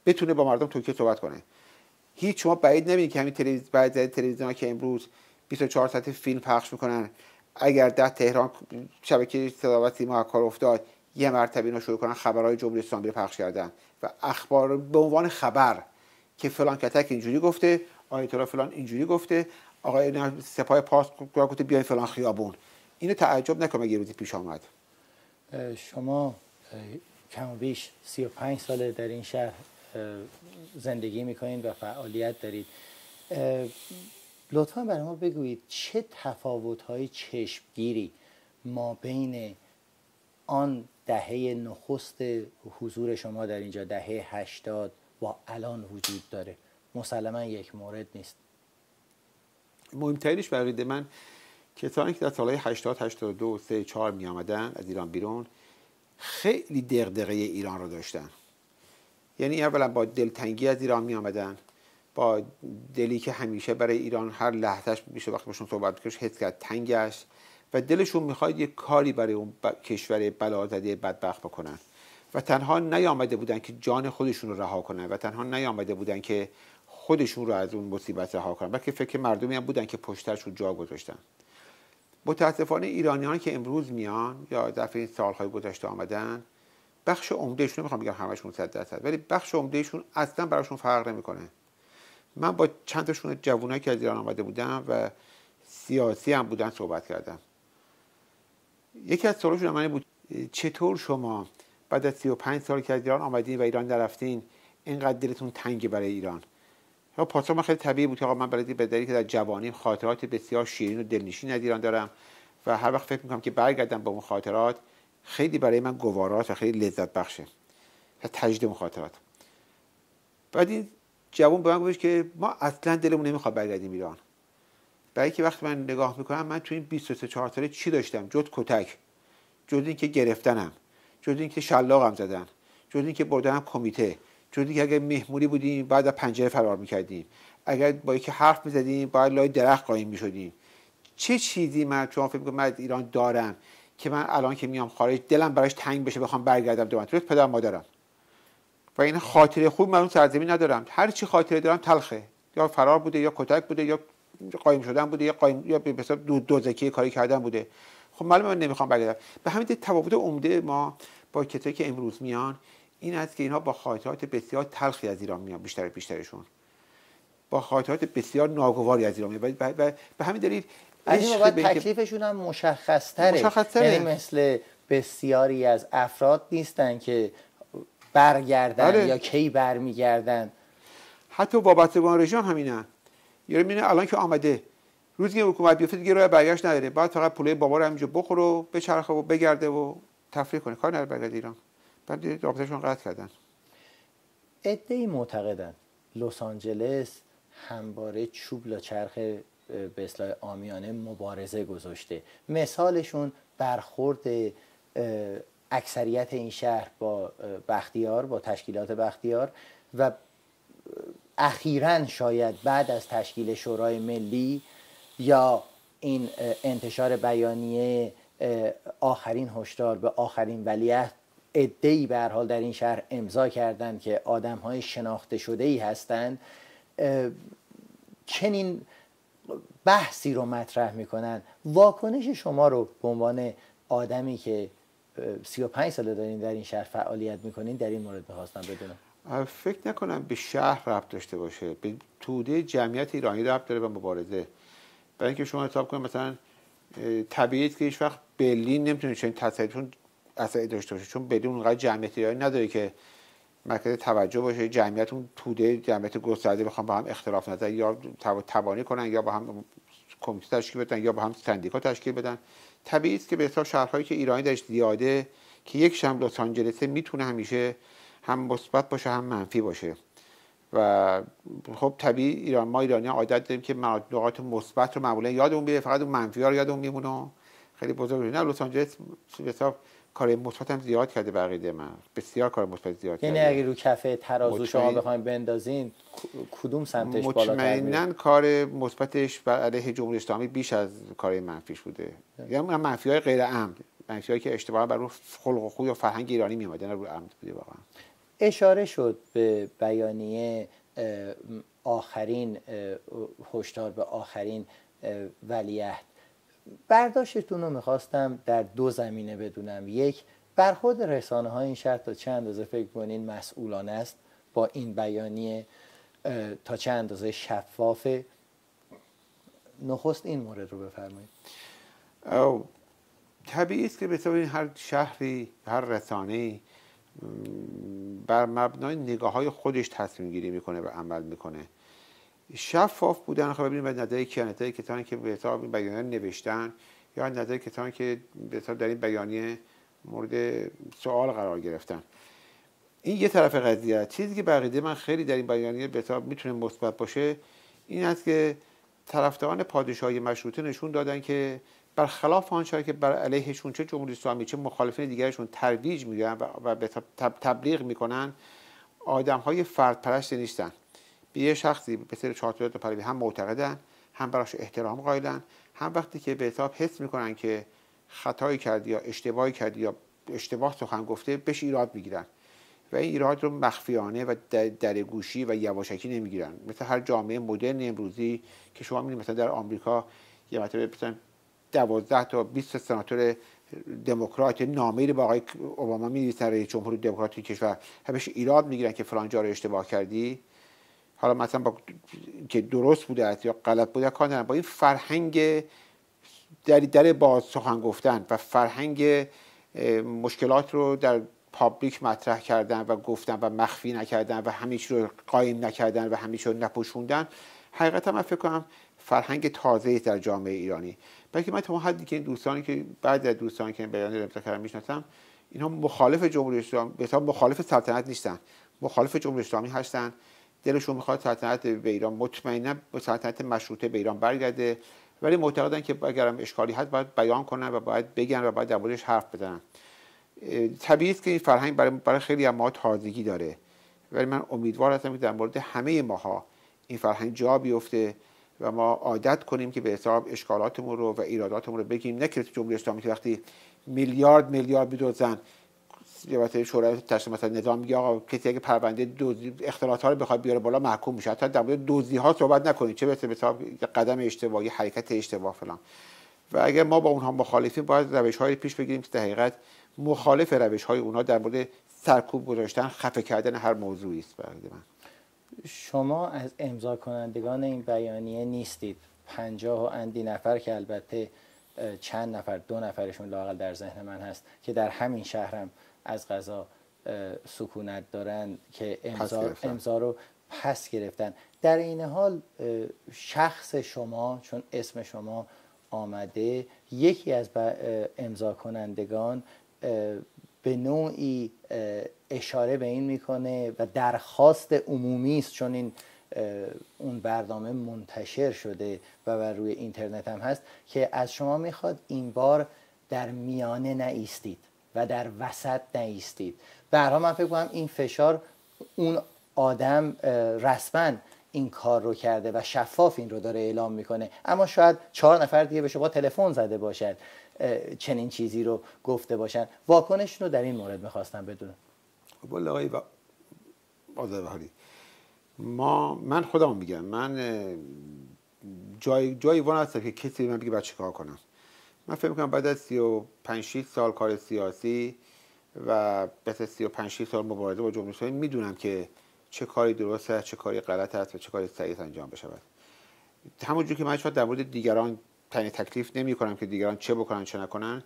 بتونه با مردم ترکیه صحبت کنه. هیچ شما بعید نمی‌دید که همین تلویزیون بعد تلویزیون که امروز 24 ساعت فیلم پخش می‌کنن. اگر در تهران شبکه صدا سیما کار افتاد یه مرتبه اینا شروع کنن خبرهای جمهوری اسلامی پخش کردن. و اخبار به عنوان خبر که فلان کتک اینجوری گفته آیت فلان اینجوری گفته آقای سپاه پاس گفته بیاین فلان خیابون. اینو تعجب نکنم اگه روزی پیش آمد. شما کم و بیش 35 ساله در این شهر زندگی می‌کنید و فعالیت دارید. لطفا برای ما بگویید چه تفاوت های چشمگیری ما بین آن دهه نخست حضور شما در اینجا دهه هشتاد با الان وجود داره؟ مسلما یک مورد نیست. مهمترینش برای من کسانی که در سالهای 80 82 3 4 می آمدن از ایران بیرون خیلی دغدغه ایران رو داشتن. یعنی اولا با دلتنگی از ایران می آمدن با دلی که همیشه برای ایران هر لحظهش میشه وقتی باشون صحبت بکنش حس کرد تنگش و دلشون می‌خواد یک کاری برای اون کشور بلازده بدبخت بکنن. و تنها نیامده بودن که جان خودشون رو رها کنن و تنها نیامده بودن که خودشون رو از اون مصیبت رها کنن بلکه فکر مردمی هم بودن که پشترشون جا گذاشتن. متاسفانه ایرانیان که امروز میان یا در این سالهای گذشته آمدن بخش عمدهشون نمی‌خوام بگم همشون صد درصد ولی بخش عمدهشون اصلا براشون فرق نمی‌کنه. من با چند تاشون جوانایی که از ایران آمده بودم و سیاسی هم بودن صحبت کردم. یکی از سوالشون من بود چطور شما بعد از 35 سال که از ایران آمدین و ایران نرفتین اینقدر دلتون تنگه برای ایران؟ یا پاسخ من خیلی طبیعی بود که آقا من برای به که در جوانی خاطرات بسیار شیرین و دلنشین از ایران دارم و هر وقت فکر می‌کنم که برگردم با اون خاطرات خیلی برای من گوارات و خیلی لذت بخشه و تجدید اون خاطرات. بعد این جوان به من گفت که ما اصلا دلمون نمی‌خواد برگردیم ایران. برای که وقتی من نگاه می‌کنم من تو این 23 4 ساله چی داشتم؟ جز کتک جز اینکه گرفتنم جز اینکه شلاقم زدن جز اینکه بردنم کمیته. جز اینکه اگر مهمونی بودیم بعد از پنجره فرار می‌کردیم اگر با یکی حرف می‌زدیم باید لای درخت قایم می‌شدیم چه چیزی من چون فکر من ایران دارم که من الان که میام خارج دلم براش تنگ بشه بخوام برگردم دو پدر مادرم. و این خاطره خوب من اون سرزمین ندارم. هر چی خاطره دارم تلخه. یا فرار بوده یا کتک بوده یا قایم شدن بوده یا قایم یا به دو دوزکی کاری کردن بوده. خب معلومه من نمی‌خوام برگردم. به همین تفاوت عمده ما با کسایی که امروز میان این است که اینها با خاطرات بسیار تلخی از ایران میان بیشتر بیشترشون. با خاطرات بسیار ناگواری از ایران میان. و به همین دلیل از این تکلیفشون هم مشخص تره یعنی مثل بسیاری از افراد نیستن که برگردن بله. یا کی برمیگردن. حتی وابستگان رژیم همینه یعنی می‌بینه الان که آمده روزی که حکومت بیفته دیگه راه برگشت نداره. بعد فقط پوله بابا رو همینجا بخوره و بچرخه و بگرده و تفریح کنه. کار نداره برگرد ایران. بعد رابطهشون قطع کردن. ادعی معتقدن. لس آنجلس همباره چوب چرخ به اصلاح آمیانه مبارزه گذاشته. مثالشون برخورد اکثریت این شهر با بختیار با تشکیلات بختیار و اخیرا شاید بعد از تشکیل شورای ملی یا این انتشار بیانیه آخرین هشدار به آخرین ولیعهد ادهی به حال در این شهر امضا کردند که آدم های شناخته شده ای هستند چنین بحثی رو مطرح می‌کنن واکنش شما رو به عنوان آدمی که 35 ساله دارین در این شهر فعالیت می‌کنین در این مورد می‌خواستم بدونم. فکر نکنم به شهر ربط داشته باشه. به توده جمعیت ایرانی ربط داره به مبارزه. برای اینکه شما حساب کنید مثلا طبیعی که هیچ وقت برلین نمی‌تونه چنین تصریحشون اثری داشته باشه. چون بدون اونقدر جمعیت ایرانی نداره که مرکز توجه باشه. جمعیت اون توده جمعیت گسترده بخوام با هم اختلاف نظر یا توانی کنن یا با هم کمیته تشکیل بدن یا با هم سندیکا تشکیل بدن. طبیعی است که به حساب شهرهایی که ایرانی درش زیاده که یک شم لس آنجلسه می‌تونه همیشه هم مثبت باشه هم منفی باشه. و خب طبیعی ایران ما ایرانی عادت داریم که نقاط مثبت رو معمولا یادمون میره فقط اون منفی ها رو یادمون میمونه. خیلی بزرگ. نه لس آنجلس حساب کار مثبت هم زیاد کرده بقیده من. بسیار کار مثبت زیاد یعنی کرده. یعنی اگه رو کفه ترازو شما بخوایم بندازین کدوم سمتش بالاتر مطمئنا کار مثبتش بر علیه جمهوری اسلامی بیش از کار منفیش بوده. یعنی منفی های غیر عمد منفی هایی که اشتباه بر رو خلق و خوی و فرهنگ ایرانی می اومدن رو عمد بوده واقعا. اشاره شد به بیانیه آخرین هشدار به آخرین ولیعهد. برداشتتون رو می‌خواستم در دو زمینه بدونم. یک برخورد رسانه های این شهر تا چه اندازه فکر کنین مسئولانه است با این بیانیه تا چه اندازه شفاف نخست این مورد رو بفرمایید. طبیعی است که به هر شهری هر رسانه بر مبنای نگاه های خودش تصمیم گیری می‌کنه و عمل می‌کنه. شفاف بودن. خب ببینید نظر کیانتای کسانی که به این بیانیه نوشتن یا نظر کسانی که به در این بیانیه مورد سوال قرار گرفتن؟ این یه طرف قضیه چیزی که بقیده من خیلی در این بیانیه به می‌تونه مثبت باشه این است که طرفداران پادشاهی مشروطه نشون دادن که برخلاف آنچه که بر علیهشون چه جمهوری اسلامی چه مخالفین دیگرشون ترویج میدن و به تبلیغ می‌کنن آدم های فرد پرست نیستن. به یه شخصی به سر چارت پروی هم معتقدن هم براش احترام قائلن. هم وقتی که به حساب حس می‌کنن که خطایی کردی یا اشتباهی کردی یا اشتباه سخن گفته بهش ایراد می‌گیرن. و این ایراد رو مخفیانه و در گوشی و یواشکی نمی‌گیرن. مثل هر جامعه مدرن امروزی که شما می‌بینید مثلا در آمریکا یه مرتبه مثلا 12 تا 20 سناتور دموکرات نامه با آقای اوباما می‌نویسن رئیس جمهور دموکراتی کشور. همش ایراد می‌گیرن که فلان جا رو اشتباه کردی. حالا مثلا با که درست بوده یا غلط بوده کار با این فرهنگ در در باز سخن گفتن و فرهنگ مشکلات رو در پابلیک مطرح کردن و گفتن و مخفی نکردن و همیشه رو قایم نکردن و همیشه رو نپوشوندن حقیقتا من فکر کنم فرهنگ تازه در جامعه ایرانی. بلکه من تا حدی که این دوستانی که بعد از دوستانی که بیان رو امضا کردن می‌شناسم اینها مخالف جمهوری اسلامی به مخالف سلطنت نیستن. مخالف جمهوری اسلامی هستن. دلشون می‌خواد سلطنت به ایران مطمئنا به سلطنت مشروطه به ایران برگرده. ولی معتقدن که اگرم اشکالی هست باید بیان کنن و باید بگن و باید در حرف بزنن. طبیعی است که این فرهنگ برای, برای خیلی از ما تازگی داره. ولی من امیدوار هستم که در مورد همه ماها این فرهنگ جا بیفته و ما عادت کنیم که به حساب اشکالاتمون رو و ایراداتمون رو بگیم نه که جمهوری اسلامی که وقتی میلیارد میلیارد میدوزن البته شورای تشکیل مثلا نظام میگه آقا کسی اگه پرونده دزدی اختلاط ها رو بخواد بیاره بالا محکوم میشه. حتی در مورد دزدی ها صحبت نکنید. چه به حساب قدم اشتباهی حرکت اشتباه فلان. و اگر ما با اونها مخالفیم باید روش های پیش بگیریم که در حقیقت مخالف روش های اونها در مورد سرکوب گذاشتن خفه کردن هر موضوعی است برای من. شما از امضا کنندگان این بیانیه نیستید. پنجاه و اندی نفر که البته چند نفر دو نفرشون لاقل در ذهن من هست که در همین شهرم از غذا سکونت دارن که امضا, امضا رو پس گرفتن. در این حال شخص شما چون اسم شما آمده یکی از امضا کنندگان به نوعی اشاره به این می‌کنه و درخواست عمومی است چون این اون برنامه منتشر شده و بر روی اینترنت هم هست که از شما می‌خواد این بار در میانه نایستید. و در وسط نایستید برها من فکر کنم این فشار اون آدم رسما این کار رو کرده و شفاف این رو داره اعلام می‌کنه. اما شاید چهار نفر دیگه به شما تلفن زده باشد چنین چیزی رو گفته باشن. واکنش رو در این مورد می‌خواستم بدونم. والا آقای آزادبهاری ما من خودم میگم. من جای جایی وان هستم که کسی من بگه باید چیکار کنم؟ من فکر می‌کنم بعد از 35 سال کار سیاسی و بعد از 35 سال مبارزه با جمهوری اسلامی می‌دونم که چه کاری درست است چه کاری غلط است و چه کاری صحیح انجام بشود. همونجور که من در مورد دیگران تعیین تکلیف نمی کنم که دیگران چه بکنن چه نکنن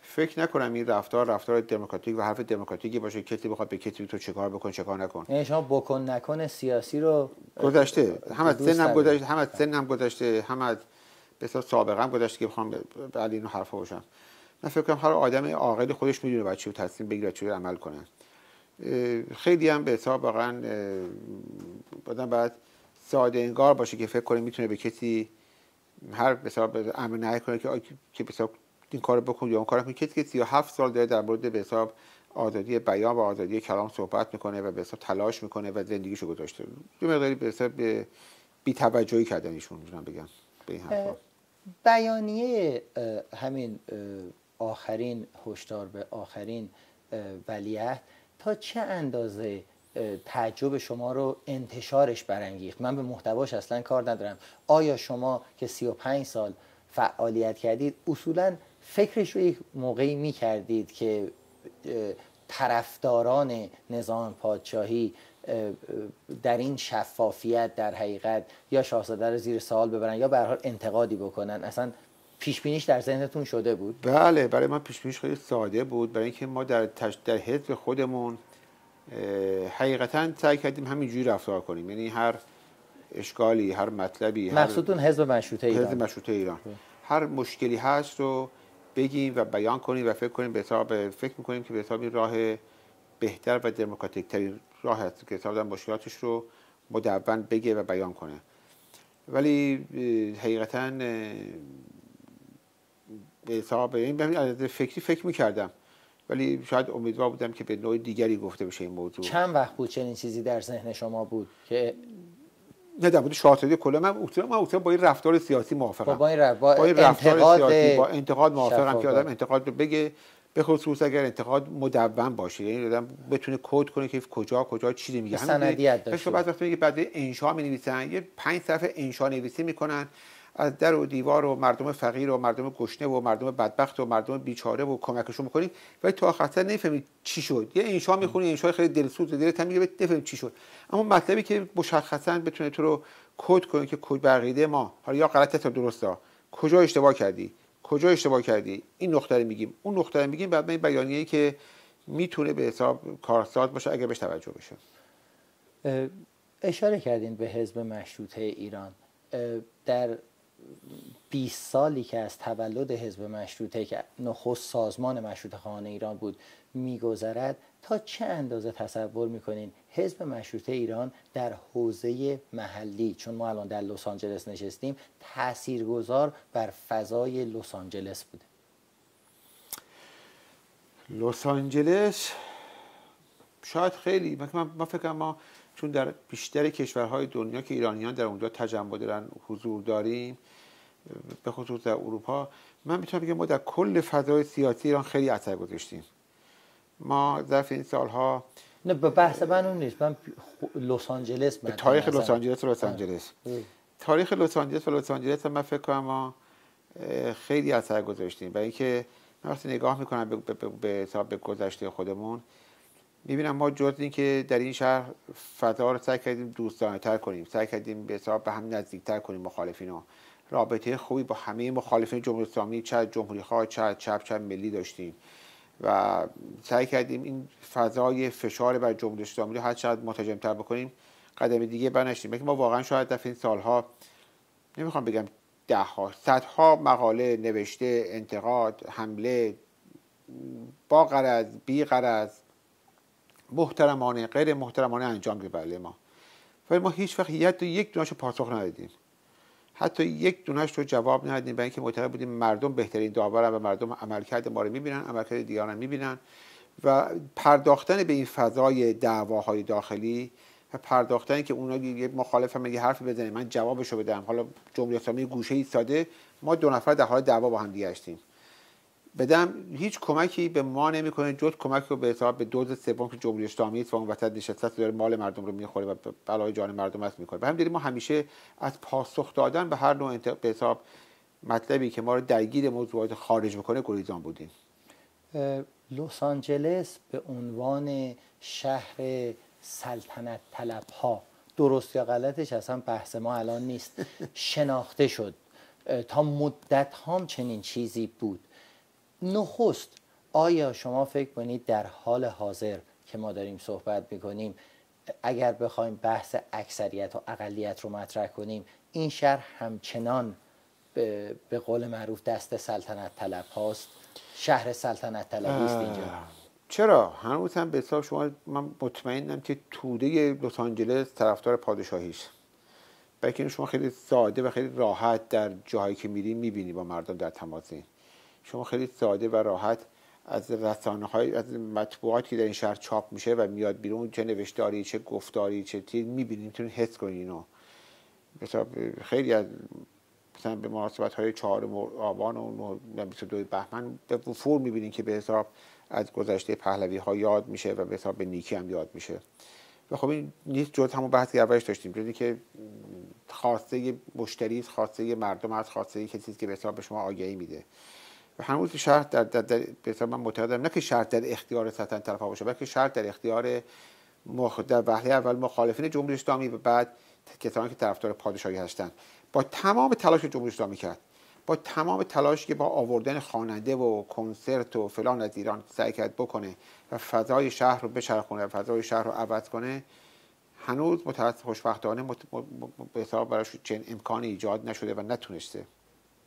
فکر نکنم این رفتار رفتار دموکراتیک و حرف دموکراتیکی باشه کسی بخواد به کسی تو چه کار بکن چه کار نکن. یعنی شما بکن نکن سیاسی رو گذشته. هم از سنم گذشته هم از سنم گذشته هم از به سابقه هم گذشته که بخوام به این حرفا باشم. من فکر کنم هر آدم عاقل خودش می‌دونه بعد چی رو تصمیم بگیره چی عمل کنه. خیلی هم به حساب واقعا آدم باید ساده انگار باشه که فکر کنه می‌تونه به کسی هر به حساب امر نهی کنه که که به این کارو بکن یا اون کارو کن کسی که 37 سال داره در مورد به حساب آزادی بیان و آزادی کلام صحبت می‌کنه و به حساب تلاش می‌کنه و زندگیشو گذاشته. یه مقداری به حساب بی توجهی کردن ایشون می‌تونم بگم به این حرفا. بیانیه همین آخرین هشدار به آخرین ولیعهد تا چه اندازه تعجب شما رو انتشارش برانگیخت؟ من به محتواش اصلا کار ندارم. آیا شما که 35 سال فعالیت کردید اصولا فکرش رو یک موقعی می کردید که طرفداران نظام پادشاهی در این شفافیت در حقیقت یا شاهزاده رو زیر سوال ببرن یا به حال انتقادی بکنن. اصلا پیش بینیش در ذهنتون شده بود؟ بله برای من پیش بینیش خیلی ساده بود. برای اینکه ما در تش... در حزب خودمون حقیقتا سعی کردیم همینجوری رفتار کنیم. یعنی هر اشکالی هر مطلبی مقصودتون حزب مشروطه ایران. حزب مشروطه ایران. هر مشکلی هست رو بگیم و بیان کنیم و فکر کنیم به حساب فکر می‌کنیم که به حساب راه بهتر و دموکراتیک ترین راه هست که حساب مشکلاتش رو مدون بگه و بیان کنه. ولی حقیقتا به حساب این فکری فکر می‌کردم. ولی شاید امیدوار بودم که به نوع دیگری گفته بشه این موضوع. چند وقت بود چنین چیزی در ذهن شما بود که نه در مورد شاهزاده کلا من اصولا من اصولا با این رفتار سیاسی موافقم. با این, رفتار با با این رفتار سیاسی با انتقاد موافقم که آدم انتقاد رو بگه. به خصوص اگر انتقاد مدون باشه یعنی آدم بتونه کد کنه که کجا کجا چی میگه. سندیت داشته بعد وقتی میگه بعد انشا می نویسن یه پنج صفحه انشا نویسی می‌کنن. از در و دیوار و مردم فقیر و مردم گشنه و مردم بدبخت و مردم بیچاره و کمکشون می‌کنیم ولی تا آخر نفهمید چی شد. یه انشا می‌خونی انشا خیلی دلسوز و دلت میگه نفهمید چی شد. اما مطلبی که مشخصا بتونه تو رو کد کنه که کد بقیده ما. حالا یا غلطه تا درسته. کجا اشتباه کردی؟ کجا اشتباه کردی؟ این نقطه رو میگیم. اون نقطه رو میگیم بعد این بیانیه‌ای که می‌تونه به حساب کارساز باشه اگر بهش توجه بشه. اشاره کردین به حزب مشروطه ایران. در 20 سالی که از تولد حزب مشروطه که نخست سازمان مشروطه خانه ایران بود میگذرد تا چه اندازه تصور می‌کنین حزب مشروطه ایران در حوزه محلی؟ چون ما الان در لس آنجلس نشستیم تاثیرگذار بر فضای لس آنجلس بوده. لس آنجلس شاید خیلی من ما فکر ما چون در بیشتر کشورهای دنیا که ایرانیان در اونجا تجمع دارن حضور داریم به خصوص در اروپا من می‌تونم بگم ما در کل فضای سیاسی ایران خیلی اثر گذاشتیم. ما ظرف این سالها نه به بحث من اون نیست. من لس آنجلس به تاریخ لس آنجلس و لس آنجلس. تاریخ لس آنجلس و لس آنجلس من فکر کنم ما خیلی اثر گذاشتیم. برای اینکه من وقتی نگاه می‌کنم به به به, به گذشته خودمون می‌بینم ما جز این که در این شهر فضا رو سعی کردیم دوستانه تر کنیم. سعی کردیم به حساب به هم نزدیک تر کنیم مخالفین رو. رابطه خوبی با همه مخالفین جمهوری اسلامی چه جمهوری خواه چه چپ چه ملی داشتیم. و سعی کردیم این فضای فشار بر جمهوری اسلامی رو هر چقدر تر بکنیم قدم دیگه برنشتیم ما واقعا شاید در این سالها نمی‌خوام بگم ده ها صدها مقاله نوشته انتقاد حمله با غرض بی غرض محترمانه غیر محترمانه انجام بله ما. ولی ما هیچ وقت یک دونش پاسخ ندادیم. حتی یک دونش رو جواب ندادیم. برای اینکه معتقد بودیم مردم بهترین داورن و مردم عملکرد ما رو می‌بینن عملکرد دیگران می‌بینن. و پرداختن به این فضای دعواهای داخلی و پرداختن که اونا یه مخالف هم یه حرفی بزنه من جوابشو بدم. حالا جمهوری اسلامی گوشه ایستاده ما دو نفر در حال دعوا با هم دیگه هستیم. بدم هیچ کمکی به ما نمی‌کنه جز کمک رو به حساب به دوز سوم که جمهوری اسلامی است و اون وسط نشسته داره مال مردم رو می‌خوره و بلای جان مردم است می‌کنه. به هم ما همیشه از پاسخ دادن به هر نوع به حساب مطلبی که ما رو درگیر موضوعات خارج بکنه گریزان بودیم. لس آنجلس به عنوان شهر سلطنت طلب ها درست یا غلطش اصلا بحث ما الان نیست. [laughs] شناخته شد. تا مدت هم چنین چیزی بود. نخست آیا شما فکر کنید در حال حاضر که ما داریم صحبت می‌کنیم اگر بخوایم بحث اکثریت و اقلیت رو مطرح کنیم این شهر همچنان به, به قول معروف دست سلطنت طلب هاست؟ شهر سلطنت طلبی است اینجا. چرا؟ هنوز هم به حساب شما من مطمئنم که توده لس آنجلس طرفدار پادشاهیش بلکه شما خیلی ساده و خیلی راحت در جاهایی که میری می‌بینی با مردم در تماسی شما خیلی ساده و راحت از رسانه های از مطبوعاتی که در این شهر چاپ میشه و میاد بیرون چه نوشتاری چه گفتاری چه چیز می‌بینید می‌تونید حس کنید اینو. خیلی از مثلا به مناسبت های چهار آبان و 22 بهمن به وفور می‌بینید که به حساب از گذشته پهلوی ها یاد میشه و به حساب به نیکی هم یاد میشه. و خب این نیست جز همون بحثی اولش داشتیم جزی که خواسته مشتری خواسته مردم از خواسته کسی که به حساب به شما آگهی میده. هنوز شهر در, در, در به من معتقدم نه که شهر در اختیار سطح طرف باشه بلکه شهر در اختیار مخ... در وهله اول مخالفین جمهوری اسلامی و بعد کسانی که طرفدار پادشاهی هستند با تمام تلاش جمهوری اسلامی کرد با تمام تلاش که با آوردن خواننده و کنسرت و فلان از ایران سعی کرد بکنه و فضای شهر رو بچرخونه و فضای شهر رو عوض کنه هنوز متاسف خوشبختانه. به حساب براش چنین امکانی ایجاد نشده و نتونسته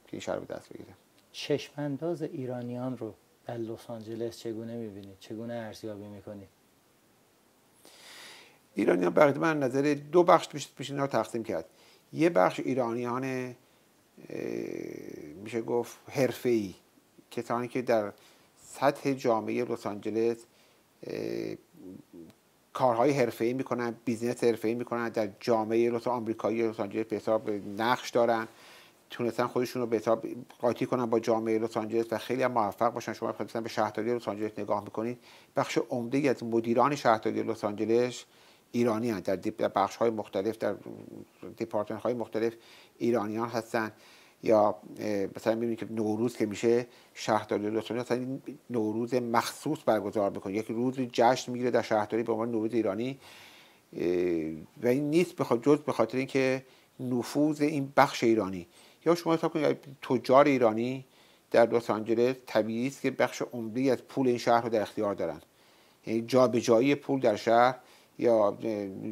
که این شهر به دست بگیره چشمانداز ایرانیان رو در لس آنجلس چگونه می‌بینید چگونه ارزیابی می‌کنید ایرانیان برای من نظر دو بخش میشه اینو تقسیم کرد. یه بخش ایرانیان میشه گفت حرفه‌ای کسانی که در سطح جامعه لس آنجلس کارهای حرفه‌ای می‌کنن business حرفه‌ای می‌کنن در جامعه لس آمریکایی لس آنجلس به حساب نقش دارن. تونستن خودشون رو به حساب قاطی کنن با جامعه لس آنجلس و خیلی هم موفق باشن. شما مثلا به شهرداری لس آنجلس نگاه می‌کنید. بخش عمده از مدیران شهرداری لس آنجلس ایرانی هستند. در بخش های مختلف در دیپارتمنت های مختلف ایرانیان هستن یا مثلا می‌بینید که نوروز که میشه شهرداری لس آنجلس نوروز مخصوص برگزار می‌کنه. یک روز جشن می‌گیره در شهرداری به عنوان نوروز ایرانی. و این نیست بخاطر جز به خاطر اینکه نفوذ این بخش ایرانی یا شما حساب کنید تجار ایرانی در لس آنجلس طبیعی است که بخش عمده از پول این شهر رو در اختیار دارن. یعنی جابجایی پول در شهر یا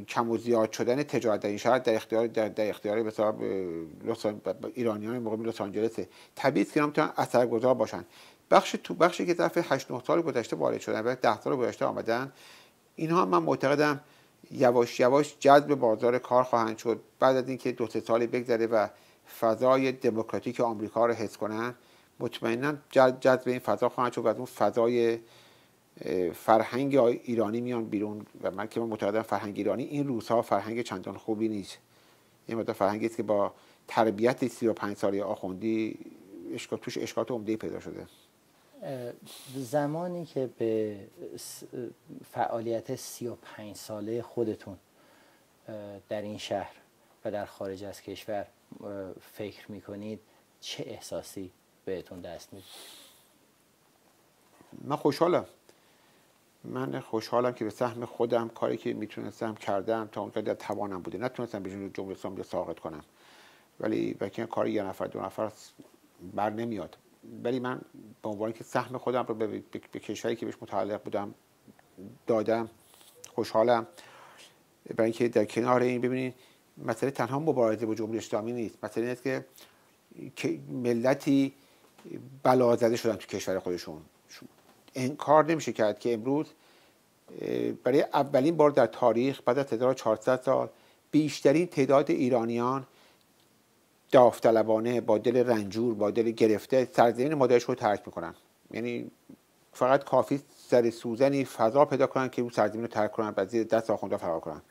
کم و زیاد شدن تجارت در این شهر در اختیار در, در اختیار به ایرانیان مقابل لس آنجلس. طبیعی است که می‌تونن اثرگذار باشن. بخش تو بخشی که ظرف 8 9 سال گذشته وارد شدن و 10 سال گذشته آمدن اینها من معتقدم یواش یواش جذب بازار کار خواهند شد. بعد از اینکه دو سه سالی بگذره و فضای دموکراتیک آمریکا رو حس کنن. مطمئنا جذب این فضا خواهند شد و از اون فضای فرهنگ ایرانی میان بیرون و من که من فرهنگ ایرانی این روزها فرهنگ چندان خوبی نیست. این مدت فرهنگی است که با تربیت 35 ساله آخوندی اشکال توش اشکالات عمده پیدا شده. زمانی که به فعالیت 35 ساله خودتون در این شهر و در خارج از کشور فکر می‌کنید چه احساسی بهتون دست میده؟ من خوشحالم. من خوشحالم که به سهم خودم کاری که می‌تونستم کردم تا اونجا در توانم بوده. نتونستم به جمله اسلامی ساقط کنم. ولی بلکه کار یه نفر دو نفر بر نمیاد. ولی من به عنوان که سهم خودم رو به, به کشوری که بهش متعلق بودم دادم خوشحالم. برای اینکه در کنار این ببینید مسئله تنها مبارزه با جمهوری اسلامی نیست. مسئله نیست که ملتی بلا زده شدن تو کشور خودشون. انکار نمیشه کرد که امروز برای اولین بار در تاریخ بعد از 1400 سال بیشترین تعداد ایرانیان داوطلبانه با دل رنجور با دل گرفته سرزمین مادرش رو ترک می‌کنن. یعنی فقط کافی سر سوزنی فضا پیدا کنن که اون سرزمین رو ترک کنن و زیر دست آخونده فرار کنن.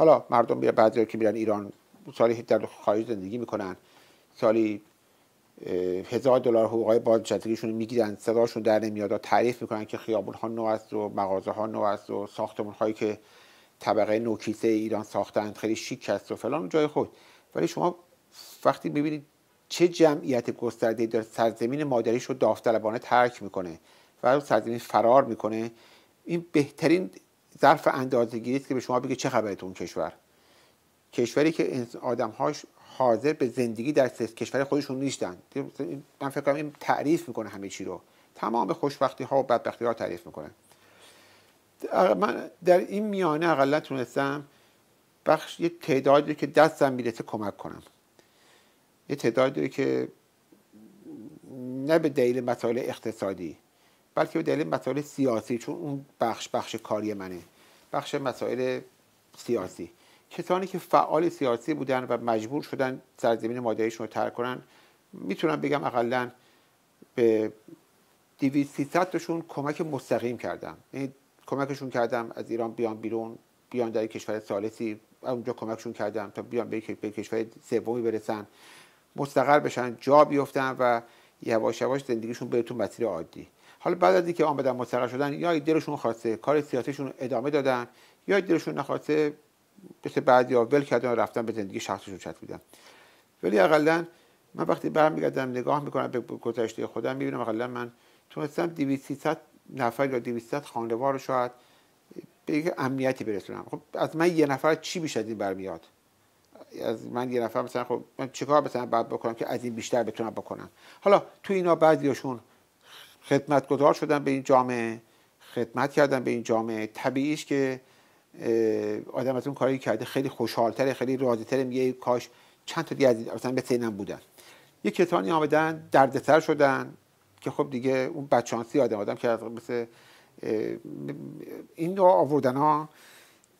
حالا مردم میره بعضی که میرن ایران سالی در خارج زندگی می‌کنن. سالی هزار دلار حقوقای بازنشستگیشون می‌گیرن صداشون در نمیاد تعریف می‌کنن که خیابون ها نو است و مغازه ها نو است و ساختمون هایی که طبقه نوکیسه ایران ساختن خیلی شیک است و فلان جای خود. ولی شما وقتی ببینید چه جمعیت گسترده داره سرزمین مادریش رو داوطلبانه ترک می‌کنه و سرزمین فرار می‌کنه این بهترین ظرف اندازه‌گیری است که به شما بگه چه خبرتون کشور. کشوری که آدمهاش حاضر به زندگی در کشور خودشون نیستن. من فکر کنم این تعریف می‌کنه همه چی رو. تمام خوشبختی ها و بدبختی ها تعریف می‌کنه. من در این میانه اقلا تونستم بخش یه تعدادی که دستم می‌رسه کمک کنم. یه تعدادی که نه به دلیل مسائل اقتصادی بلکه به دلیل مسائل سیاسی چون اون بخش بخش کاری منه. بخش مسائل سیاسی. کسانی که فعال سیاسی بودن و مجبور شدن سرزمین مادریشون رو ترک کنن می‌تونم بگم اقلا به 200 تاشون کمک مستقیم کردم. یعنی کمکشون کردم از ایران بیان بیرون بیان در کشور ثالثی اونجا کمکشون کردم تا بیان به کشور سومی برسن. مستقر بشن جا بیفتن و یواش یواش زندگیشون بره تو مسیر عادی. حالا بعد از اینکه آمدن مستقر شدن یا دلشون خواسته کار سیاسیشون ادامه دادن یا دلشون نخواسته مثل بعضی ها ول کردن و رفتن به زندگی شخصشون چسبیدن ولی اقلا من وقتی برمیگردم نگاه می‌کنم به گذشته خودم می‌بینم اقلا من تونستم 200 نفر یا 200 خانوار رو شاید به یک امنیتی برسونم. خب از من یه نفر چی بیش از این برمیاد؟ از من یه نفر مثلا خب من چیکار مثلا باید بکنم که از این بیشتر بتونم بکنم؟ حالا تو اینا بعضیاشون خدمتگذار شدن به این جامعه خدمت کردن به این جامعه. طبیعیش که آدم از اون کاری کرده خیلی خوشحالتره خیلی راضیتره میگه کاش چند تا دیگه از مثلا به سینم بودن. یه کتانی آمدن دردسر شدن که خب دیگه اون بچانسی آدم آدم که مثل این نوع آوردن ها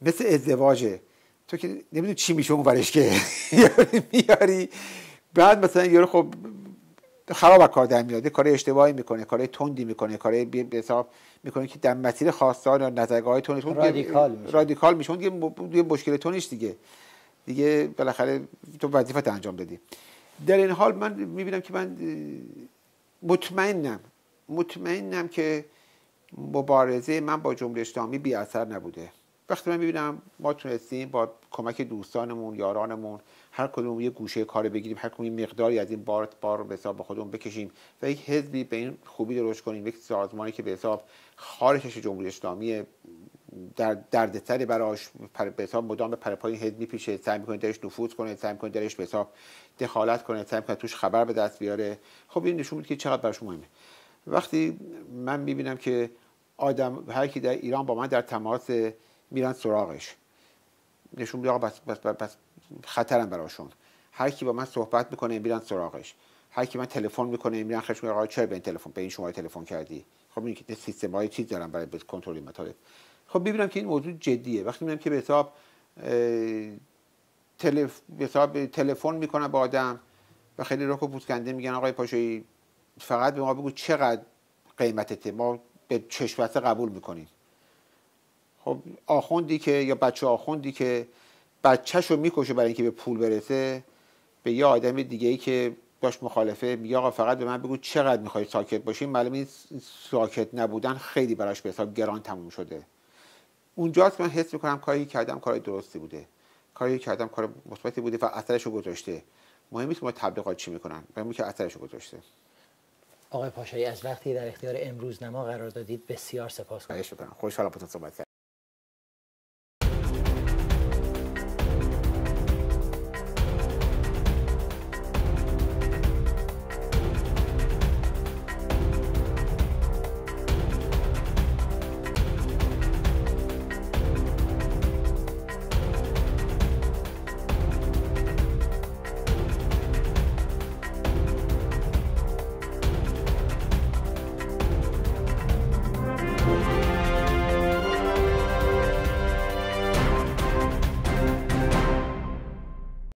مثل ازدواجه. تو که نمی‌دونی چی میشه اون ورش که [laughs] میاری. بعد مثلا یارو خب خراب کار در میاد. کار اشتباهی می‌کنه کار تندی می‌کنه کار به حساب می‌کنه که در مسیر خواستار یا نظرگاه های تونش رادیکال میشه. رادیکال میشه. اون یه مشکل تونش دیگه. دیگه بالاخره تو وظیفت انجام دادی در این حال من می‌بینم که من مطمئنم مطمئنم که مبارزه من با جمهوری اسلامی بی اثر نبوده. وقتی من می‌بینم ما تونستیم با کمک دوستانمون یارانمون هر کدوم یه گوشه کار بگیریم هر کدوم مقداری از این بار بار به حساب خودمون بکشیم و یک حزبی به این خوبی درست کنیم یک سازمانی که به حساب خارجش جمهوری اسلامی در دردسری براش به حساب مدام به پرپای حزب میپیشه سعی می‌کنه درش نفوذ کنه سعی می‌کنه درش به حساب دخالت کنه سعی می‌کنه توش خبر به دست بیاره. خب این نشون میده که چقدر براش مهمه. وقتی من می‌بینم که آدم هر کی در ایران با من در تماس میرن سراغش. نشون میده بس, بس, بس, خطرم براشون. هر کی با من صحبت می‌کنه میرن سراغش. هر کی من تلفن می‌کنه میرن خشم آقا چرا به این تلفن به این شما تلفن کردی؟ خب این که سیستم های چیز دارن برای کنترل مطالب. خب ببینم که این موضوع جدیه. وقتی می‌بینم که به حساب تلف... حساب تلفن می‌کنن با آدم و خیلی رک و پوسکنده میگن آقای پاشایی فقط به ما بگو چقدر قیمتته. ما به چشم قبول می‌کنیم. خب آخوندی که یا بچه آخوندی که بچهش رو می‌کشه برای اینکه به پول برسه به یه آدم دیگه ای که باش مخالفه میگه آقا فقط به من بگو چقدر می‌خوای ساکت باشی. معلوم این ساکت نبودن خیلی براش به حساب گران تموم شده. اونجاست که من حس می‌کنم کاری کردم کار درستی بوده. کاری کردم کار مثبتی بوده و اثرش رو گذاشته. مهم نیست ما تبلیغات چی می‌کنن مهم که اثرش رو گذاشته. آقای پاشایی از وقتی در اختیار امروز نما قرار دادید بسیار سپاسگزارم خوشحالم با تو صحبت